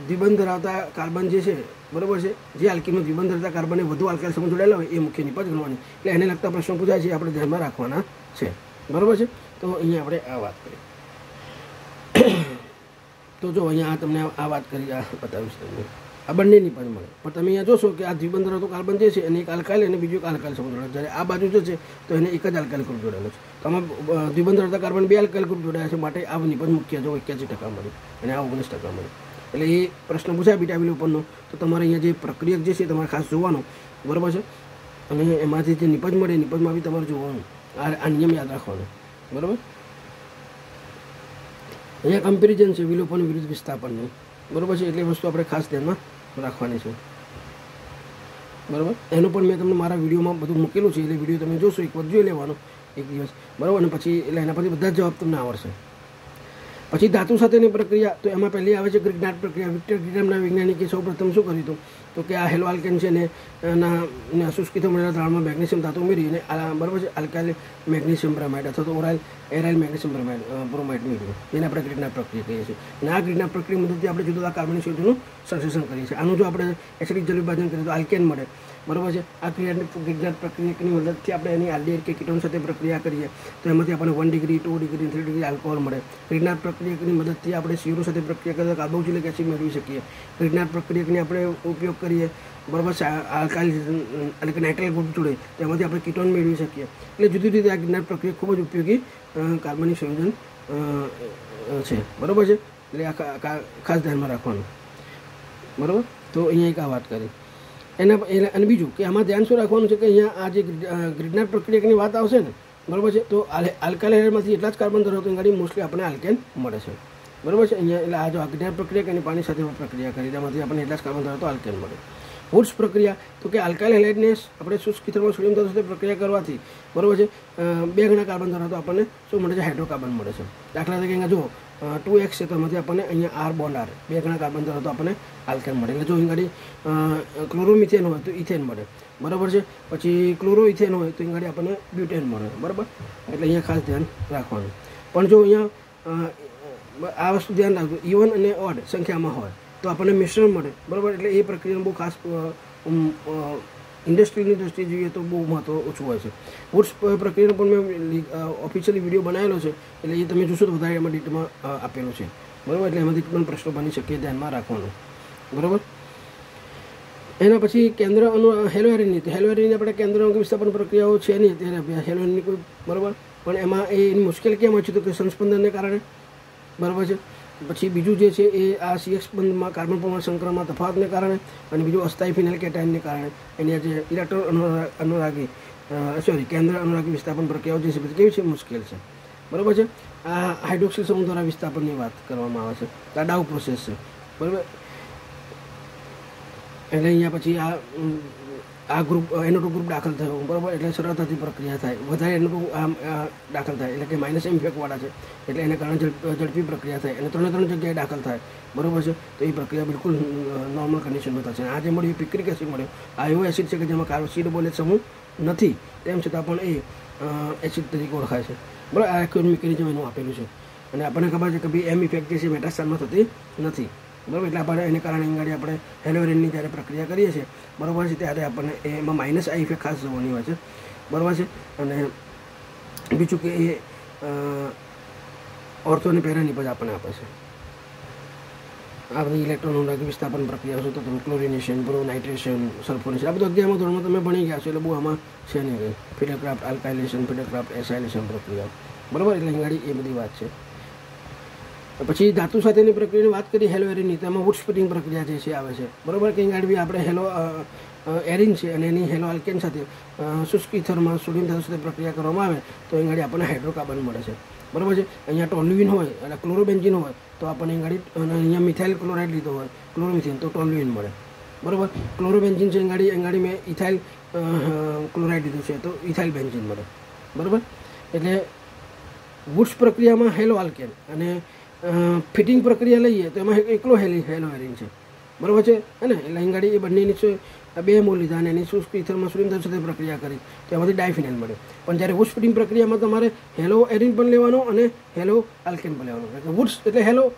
દ્વિબંધ ધરાવતા કાર્બન જે છે બરાબર છે? જે આલ્કીનમાં જીવન ધરતા કાર્બનને વધુ આલ્કાઇલ સમૂહ જોડાયેલા હોય એ મુખ્ય નિપજ ગણવાની. એટલે એને લગતા પ્રશ્નો પૂછાય છે આપણે ધ્યાનમાં રાખવાના છે. બરાબર છે? તો અહીંયા આપણે આ વાત કરીએ તો જો અહીંયા તમને આ વાત કરી, આ બતાવીશ તમને. આ બંને પણ મળે. પણ તમે અહીંયા જોશો કે આ જીવન ધરાવતો કાર્બન જે છે, એને એક આલ્કાઇલ અને બીજું એક આલ્કાઇલ સમૂહ જોડાયેલો જ્યારે આ બાજુ જે છે, તો એને એક જ આલ્કાઇલ ગ્રુપ જોડાયેલો છે. તો આમાં જીવન ધરાવતા કાર્બન બે આલ્કાઇલ ગ્રુપ જોડાયા છે, માટે આ નિપજ મુખ્ય જો એક્યાસી ટકા મળે. અને આ ઓગણીસ ટકા મળે. એટલે એ પ્રશ્ન પૂછાય બીટાબીલ વિલોપનનો તો તમારે અહીંયા જે પ્રક્રિયક જે છે તમારે ખાસ જોવાનો. બરાબર છે? અને એમાંથી જે નિપજ મળે નિપજમાં બી તમારે જોવાનું. આ આ નિયમ યાદ રાખવાનો. બરાબર? અહીંયા કમ્પેરિઝન છે, વિલોપન વિરુદ્ધ વિસ્થાપનનું બરાબર છે? એટલે વસ્તુ આપણે ખાસ ધ્યાનમાં રાખવાની છે. બરાબર? એનું પણ મેં તમને મારા વિડીયોમાં બધું મૂકેલું છે. એટલે વીડિયો તમે જોશો, એક વખત જોઈ લેવાનો, એક દિવસ. બરાબર? અને પછી, એટલે એના પછી બધા જ જવાબ તમને આવડશે. પછી ધાતુ સાથેની પ્રક્રિયા, તો એમાં પહેલી આવે છે ગ્રીગનાટ પ્રક્રિયા. વિક્ટર ગ્રીગમના વૈજ્ઞાનિકે સૌ પ્રથમ શું કર્યું હતું? તો કે આ હેલો આલ્કેન છે ને, એના શુષ્કિત મળેલા દ્રાવણમાં મેગ્નેશિયમ ધાતુ ઉમેરી અને આ બરાબર છે, આલ્કાઇલ મેગ્નેશિયમ બ્રામાઇડ અથવા તો aryl, aryl magnesium bromide bromide મેળવ્યું એને આપણે ગ્રિગ્નાટ પ્રક્રિયા કહીએ છીએ. અને આ ગ્રિગ્નાટ પ્રક્રિયા મદદથી આપણે જુદા કાર્બનિક સંયોજનનું સંશ્લેષણ કરીએ છીએ. આનું જો આપણે એસિડિક જલ કરીએ તો આલ્કેન મળે. બરાબર છે? આ ક્રિયા ગ્રિગ્નાટ પ્રક્રિયાની મદદથી આપણે એની આલ્ડિહાઇડ કે કીટોન સાથે પ્રક્રિયા કરીએ. તો એમાંથી આપણને one degree two degree three degree alcohol મળે. ગ્રિગ્નાટ પ્રક્રિયાની મદદથી આપણે સીરો સાથે પ્રક્રિયા કરતા કાર્બોક્સિલિક એસિડ મેળવી શકીએ. ગ્રિગ્નાટ પ્રક્રિયાની આપણે ઉપયોગ કરીએ. બરાબર છે? આલ્કાઇલ એટલે કે નાઇટ્રલ ગ્રુપ જોડે. તેમાંથી આપણે કીટોન મેળવી શકીએ. એટલે જુદી જુદી આ ગ્રિગ્નાટ પ્રક્રિયા ખૂબ જ ઉપયોગી કાર્બનિક સંયોજન છે. બરાબર છે? એટલે આ ખાસ ધ્યાનમાં રાખવાનું. બરાબર? તો અહીંયા એક આ વાત કરી. એના અને બીજું કે આમાં ધ્યાન શું રાખવાનું છે કે અહીંયા આ જે ગ્રીડનાર પ્રક્રિયાની વાત આવશે ને, બરાબર છે? તો આલ્કાલાઇડમાંથી એટલા જ કાર્બન ધરાવતો ગાડી મોસ્ટલી આપણને આલ્કેન મળે છે. બરાબર છે? અહીંયા એટલે આ જો ગ્રિડનાટ પ્રક્રિયા કે એની પાણી સાથે પ્રક્રિયા કરી તેમાંથી આપણને એટલા જ કાર્બન ધરાવતો આલ્કેન મળે. વુડ્સ પ્રક્રિયા, તો કે આલ્કાઇલ હેલાઇડને આપણે શુષ્ક કિતરમાં સોડિયમ ધાતુ સાથે પ્રક્રિયા કરવાથી, બરાબર છે? બે ગણા કાર્બન ધરાવતો આપણને શું મળે છે? હાઇડ્રોકાર્બન મળે છે. દાખલા તરીકે અહીંયા જુઓ ટુ એક્સ છે, તો એમાંથી આપણને અહીંયા આર બોન્ડ આર બે ગણા કાર્બન ધરાવતો આપણને આલ્કેન મળે. એટલે જો અહીંયા ક્લોરોમિથેન હોય તો ઇથેન મળે. બરાબર છે? પછી ક્લોરો ઇથેન હોય તો અહીંયા આપણને બ્યુટેન મળે. બરાબર? એટલે અહીંયા ખાસ ધ્યાન રાખવાનું. પણ જો અહીંયા આ વસ્તુ ધ્યાન રાખજો. ઇવન અને ઓડ સંખ્યામાં હોય તો આપણને મિશ્રણ મળે. બરાબર? એટલે એ પ્રક્રિયાનું બહુ ખાસ ઇન્ડસ્ટ્રીની દ્રષ્ટિએ જોઈએ તો બહુ મહત્વ ઓછું હોય છે. વુડ્સ પ્રક્રિયાનો પણ મેં ઓફિશિયલી વીડિયો બનાવેલો છે, એટલે એ તમે જોશો તો વધારે એમાં ડિટેલમાં આપેલો છે. બરાબર? એટલે એમાંથી પણ પ્રશ્નો બની શકે, ધ્યાનમાં રાખવાનો. બરાબર? એના પછી કેન્દ્ર અનુ હેલોએરિનની તો હેલવેરીની આપણે કેન્દ્ર વિસ્થાપન પ્રક્રિયાઓ છે નહીં, અત્યારે અભ્યાસ કોઈ, બરાબર? પણ એમાં એની મુશ્કેલ કેમ હોય છે તો કે સંસ્પંદનને કારણે? બરાબર છે? પછી બીજું જે છે એ આ સીએક્સ બંધમાં કાર્બન પરમાણુ સંક્રમણમાં તફાવતને કારણે અને બીજું અસ્થાયી ફિનાઇલ કેટાઇનને કારણે. એની જે ઇલેક્ટ્રોન અનુરા અનુરાગી સોરી કેન્દ્ર અનુરાગી વિસ્થાપન પ્રક્રિયાઓ જે છે કેવી છે? મુશ્કેલ છે. બરાબર છે? આ હાઇડ્રોક્સિલ સમૂહ દ્વારા વિસ્થાપનની વાત કરવામાં આવે છે. આ ડાઉ પ્રોસેસ છે. બરાબર? એટલે અહીંયા પછી આ આ ગ્રુપ એનો ટુ ગ્રુપ દાખલ થયો, બરાબર? એટલે સરળતાથી પ્રક્રિયા થાય. વધારે એનો ટુ આમ દાખલ થાય. એટલે કે માઇનસ એમ વાળા છે. એટલે એને કારણે ઝડપી પ્રક્રિયા થાય. અને ત્રણે ત્રણ જગ્યાએ દાખલ થાય. બરાબર છે? તો એ પ્રક્રિયા બિલકુલ નોર્મલ કન્ડિશનમાં થશે આ જે મળ્યું પિક્રિક એસિડ મળ્યો. આ એવો એસિડ છે કે જેમાં કાર્બોસિડ બોલે સમૂહ નથી. તેમ છતાં પણ એ એસિડ તરીકે ઓળખાય છે. બરાબર? આ આખું મિકેનિઝમ એનું આપેલું છે. અને આપણને ખબર છે કે ભાઈ એમ ઇફેક્ટ જે છે મેટાસ્ટારમાં થતી નથી. બરાબર? એટલે આપણે એને કારણે અંગાડી આપણે હેલોવેરિનની જ્યારે પ્રક્રિયા કરીએ છીએ, બરાબર છે, ત્યારે આપણને એમાં માઇનસ આ ઇફેક્ટ ખાસ જોવાની હોય છે. બરાબર છે? અને બીજું કે એ ઓર્થોની પહેરાની પછી આપણને આપે છે. આ બધી ઇલેક્ટ્રોન અનુરાગી વિસ્થાપન પ્રક્રિયા છે, તો ક્લોરિનેશન બ્રો નાઇટ્રેશન સલ્ફોનેશન આ બધું અગિયારમાં ધોરણમાં તમે ભણી ગયા છો, એટલે બહુ આમાં છે નહીં ફિડરક્રાફ્ટ આલ્કાઇલેશન ફિડરક્રાફ્ટ એસાઇલેશન પ્રક્રિયા. બરાબર? એટલે ગાડી એ બધી વાત છે. પછી ધાતુ સાથેની પ્રક્રિયાની વાત કરીએ, હેલો એરિનની તેમાં વુડ સ્પિટિંગ પ્રક્રિયા જે છે આવે છે. બરાબર? કે અહીં આપણે હેલો એરિન છે અને એની હેલો આલ્કેન સાથે શુષ્ક ઇથરમાં સોડિયમ ધાતુ સાથે પ્રક્રિયા કરવામાં આવે, તો અહીં ગાડી આપણને હાઇડ્રોકાર્બન મળે છે. બરાબર છે? અહીંયા ટોલ્યુઇન હોય અને ક્લોરોબેન્ઝિન હોય, તો આપણને ગાડી અને અહીંયા મિથાઇલ ક્લોરાઇડ લીધો હોય, ક્લોરોમિથિન, તો ટોલ્યુઇન મળે. બરાબર? ક્લોરોબેન્ઝિન છે ગાડી ગાડી મેં ઇથાઇલ ક્લોરાઇડ લીધું છે, તો ઇથાઇલ બેન્ઝિન મળે. બરાબર? એટલે, વુડ્સ પ્રક્રિયામાં હેલો આલ્કેન અને ફિટિંગ પ્રક્રિયા લઈએ તો એમાં એકલો હેલી હેલો એરિન છે. બરાબર છે? હે ને? એટલે ગાડી એ બંનેની શું બે મૂળ લીધા અને એની શુષ્ક ઇથરમાં સુરિમધર સાથે પ્રક્રિયા કરી. તો એમાંથી ડાયફિનાઇલ મળે. પણ જ્યારે વુડ્સ ફિટિંગ પ્રક્રિયામાં તમારે હેલો એરિન પણ લેવાનો અને હેલો આલ્કેન પણ લેવાનો. એટલે વુડ્સ એટલે હેલો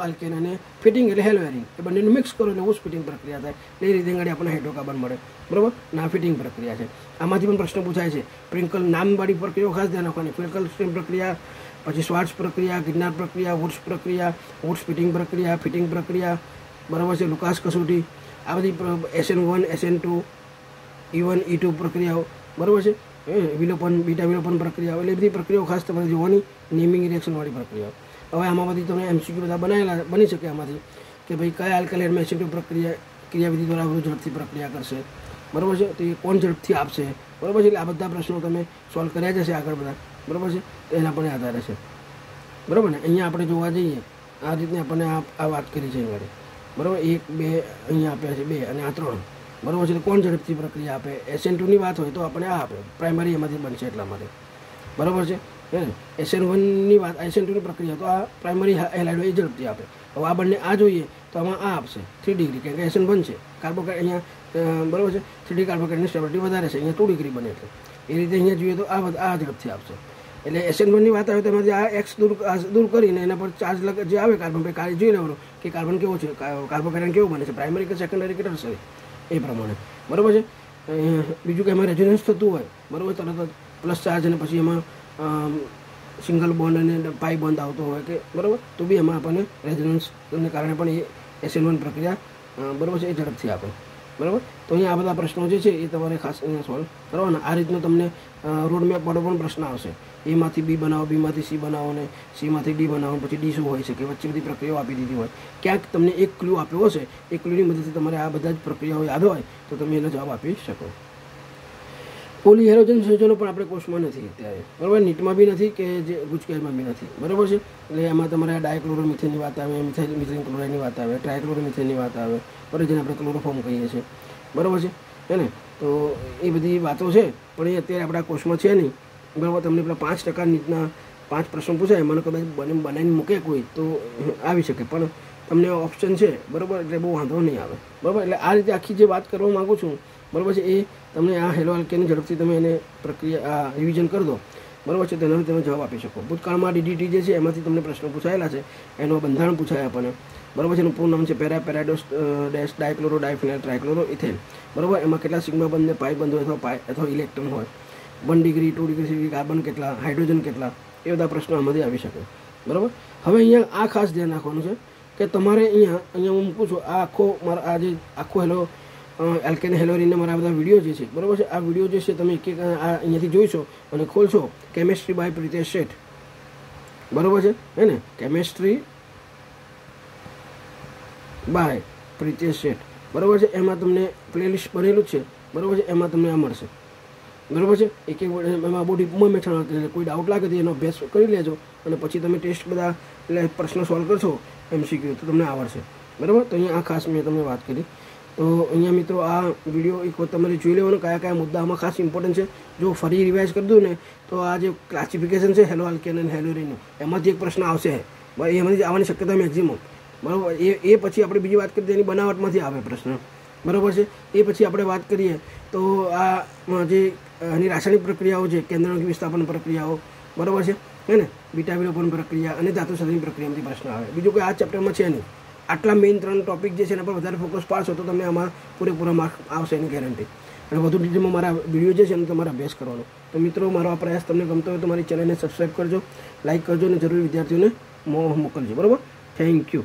આલ્કેન અને ફિટિંગ એટલે હેલો એરિન. એ બંનેનું મિક્સ કરો એટલે વુડ્સ ફિટિંગ પ્રક્રિયા થાય. એ રીતે ગાડી આપણને હાઇડ્રોકાર્બન મળે. બરાબર? ના ફિટિંગ પ્રક્રિયા છે. આમાંથી પણ પ્રશ્ન પૂછાય છે. પ્રિન્કલ નામવાળી પ્રક્રિયાઓ ખાસ ધ્યાન રાખવાની. પ્રિન્કલ સ્ટ્રીમ પ્રક્રિયા પછી સ્વાર્ટ્સ પ્રક્રિયા, ગિરનાર પ્રક્રિયા, વુડ્સ પ્રક્રિયા, વુડ્સ ફિટિંગ પ્રક્રિયા ફિટિંગ પ્રક્રિયા, બરાબર છે, લુકાસ કસોટી, આ બધી SN one, SN two, E one, E two પ્રક્રિયાઓ, બરાબર છે? વિલોપન, બીટા વિલોપન પ્રક્રિયાઓ, એટલે બધી પ્રક્રિયાઓ ખાસ તમારે જોવાની, નેમિંગ રિએક્શનવાળી પ્રક્રિયાઓ. હવે આમાં બધી તમે એમસીક્યુ બધા બનાવેલા બની શકે આમાંથી, કે ભાઈ કયા આલ્કલાઇન એસિટિવ પ્રક્રિયા, ક્રિયાવિધિ દ્વારા વધુ ઝડપથી પ્રક્રિયા કરશે, બરાબર છે? તો એ કોણ ઝડપથી આપશે, બરાબર છે? એટલે આ બધા પ્રશ્નો તમે સોલ્વ કર્યા જશે આગળ બધા. બરાબર છે? એના પણ આધારે છે. બરાબર ને? અહીંયા આપણે જોવા જઈએ, આ રીતની આપણને આ વાત કરી છે આગળ બરાબર? એક, બે, અહીંયા આપ્યા છે, બે અને આ ત્રણ. બરાબર છે? તો કોણ ઝડપથી પ્રક્રિયા આપે? એસએન ટુની વાત હોય તો આપણે આ આપે. પ્રાઇમરી એમાંથી બનશે એટલા માટે. બરાબર છે? હે એસએન વનની વાત એસએન ટુની પ્રક્રિયા તો આ પ્રાઇમરી હેલાઇડો એ ઝડપથી આપે. હવે આ બંને આ જોઈએ તો આમાં આ આપશે. થ્રી ડિગ્રી કારણ કે એસએન વન છે. કાર્બોકાઇડ અહીંયા બરાબર છે? થ્રી ડી કાર્બોકાઇડની સ્ટેબિલિટી વધારે છે. અહીંયા ટુ ડિગ્રી બને એટલે. એ રીતે અહીંયા જોઈએ તો આ આ ઝડપથી આપશે. એટલે એસએન વનની વાત આવે તો એમાંથી આ એક્સ દૂર દૂર કરીને એના પર ચાર્જ લગ, જે આવે કાર્બન ભાઈ કાર્ય જોઈ લેવાનું કે કાર્બન કેવો છે કાર્બન કાર્બોકાઇડન કેવું બને છે પ્રાઇમરી કે સેકન્ડરી કે ટર્સરી એ પ્રમાણે. બરાબર છે? બીજું કે એમાં રેઝોનન્સ થતું હોય, બરાબર, તરત જ પ્લસ ચાર્જ અને પછી એમાં સિંગલ બોન્ડ અને પાઈ બોન્ડ આવતો હોય કે, બરાબર? તો બી એમાં આપણને રેઝોનન્સને કારણે પણ એ એસએન વન પ્રક્રિયા બરાબર છે, એ ઝડપથી આપે. બરાબર? તો અહીંયા આ બધા પ્રશ્નો જે છે એ તમારે ખાસ સોલ્વ કરવાના. આ રીતનો તમને રોડ મેપ વાળો પણ પ્રશ્ન આવશે. એમાંથી બી બનાવો, બીમાંથી સી બનાવો ને સીમાંથી ડી બનાવો પછી ડી શું હોય શકે વચ્ચે બધી પ્રક્રિયાઓ આપી દીધી હોય. ક્યાંક તમને એક ક્લ્યુ આપ્યો હશે, એ ક્લ્યુની મદદથી તમારે આ બધા જ પ્રક્રિયાઓ યાદ હોય, તો તમે એનો જવાબ આપી શકો. પોલીહેરોજન સંયોજનો પણ આપણે કોર્સમાં નથી અત્યારે. બરાબર? નીટમાં બી નથી કે જે ગુજકેરમાં બી નથી. બરાબર છે? એટલે એમાં તમારે ડાયક્લોરોમિથેનની વાત આવે મિથેન મિથેન ક્લોરાઇડની વાત આવે ટ્રાયક્લોરોમિથેનની વાત આવે, બરાબર, જેને આપણે ક્લોરોફોર્મ કહીએ છીએ. બરાબર છે? હે ને? તો એ બધી વાતો છે, પણ એ અત્યારે આપણા કોર્સમાં છે નહીં. બરાબર તમને પેલા પાંચ ટકા રીતના પાંચ પ્રશ્નો પૂછાય, મને કદાચ બને બનાવીને મૂકે કોઈ તો આવી શકે. પણ તમને ઓપ્શન છે, બરાબર? એટલે બહુ વાંધો નહીં આવે. બરાબર? એટલે આ રીતે આખી જે વાત કરવા માગું છું, બરાબર છે, એ તમને આ હેલો આલ્કેની ઝડપથી તમે એને પ્રક્રિયા, આ રિવિઝન કરી દો. બરાબર છે, તેનાથી તમે જવાબ આપી શકો. ભૂતકાળમાં ડીડીટી જે છે, એમાંથી તમને પ્રશ્નો પૂછાયેલા છે, એનું બંધારણ પૂછાય આપણને. બરાબર છે, એનું પૂરું નામ છે, para પેરાડોસ dash, dichloro diphenyl trichloro, ethane. બરાબર? એમાં કેટલા સિગ્મા બંધ પાય બંધ હોય અથવા પાય અથવા ઇલેક્ટ્રોન હોય. વન ડિગ્રી ટુ ડિગ્રી સુધી કાર્બન કેટલા હાઇડ્રોજન કેટલા, એ બધા પ્રશ્નો આમાંથી આવી શકે. બરાબર? હવે અહીંયા આ ખાસ ધ્યાન રાખવાનું છે કે તમારે અહીંયા અહીંયા હું મૂકું છું, આ આખો મારા, આ જે આખો હેલો એલ્કેન હેલોરીના મારા બધા વીડિયો જે છે, બરાબર છે? આ વીડિયો જે છે તમે એક એક, આ અહીંયાથી જોઈશો અને ખોલશો કેમેસ્ટ્રી બાય પ્રિતેશ શેઠ. બરાબર છે? હે ને? કેમેસ્ટ્રી બાય પ્રિતેશ શેઠ. બરાબર છે? એમાં તમને પ્લેલિસ્ટ બનેલું છે. બરાબર છે? એમાં તમને આ મળશે. બરાબર છે? એક એક એમાં બહુ ડીપમાં મેં એટલે કોઈ ડાઉટ લાગે તો એનો અભ્યાસ કરી લેજો અને પછી તમે ટેસ્ટ બધા એટલે પ્રશ્ન સોલ્વ કરશો એમસીક્યુ તો તમને આવડશે. બરાબર? તો અહીંયા આ ખાસ મેં તમને વાત કરી. તો અહીંયા મિત્રો આ વીડિયો એક વખત તમારે જોઈ લેવાનો કયા કયા મુદ્દા આમાં ખાસ ઇમ્પોર્ટન્ટ છે. જો ફરી રિવાઇઝ કરી દઉં ને, તો આ જે ક્લાસિફિકેશન છે હેલો આલ્કેન અને હેલોરીનું એમાંથી એક પ્રશ્ન આવશે. એમાંથી આવવાની શક્યતા મેક્ઝિમમ બરાબર? એ એ પછી આપણે બીજી વાત કરીએ એની બનાવટમાંથી આવે પ્રશ્ન. બરાબર છે? એ પછી આપણે વાત કરીએ તો આ જે એની રાસાયણિક પ્રક્રિયાઓ છે કેન્દ્રનું વિસ્થાપન પ્રક્રિયાઓ, બરાબર છે? હે ને? બીટા વિલોપન પ્રક્રિયા અને ધાતુ સદની પ્રક્રિયામાંથી પ્રશ્ન આવે. બીજું કોઈ આ ચેપ્ટરમાં છે નહીં. આટલા મેઇન ત્રણ ટોપિક જે છે એના પર વધારે ફોકસ પાડશો તો તમને આમાં પૂરેપૂરા માર્ક આવશે એની ગેરંટી અને વધુ ડિટેલમાં મારા વીડિયો જે છે એનો તમારે અભ્યાસ કરવાનો. તો મિત્રો, મારો આ પ્રયાસ તમને ગમતો હોય તો મારી ચેનલને સબસ્ક્રાઈબ કરજો લાઇક કરજો અને જરૂરી વિદ્યાર્થીઓને મોકલજો. બરાબર? Thank you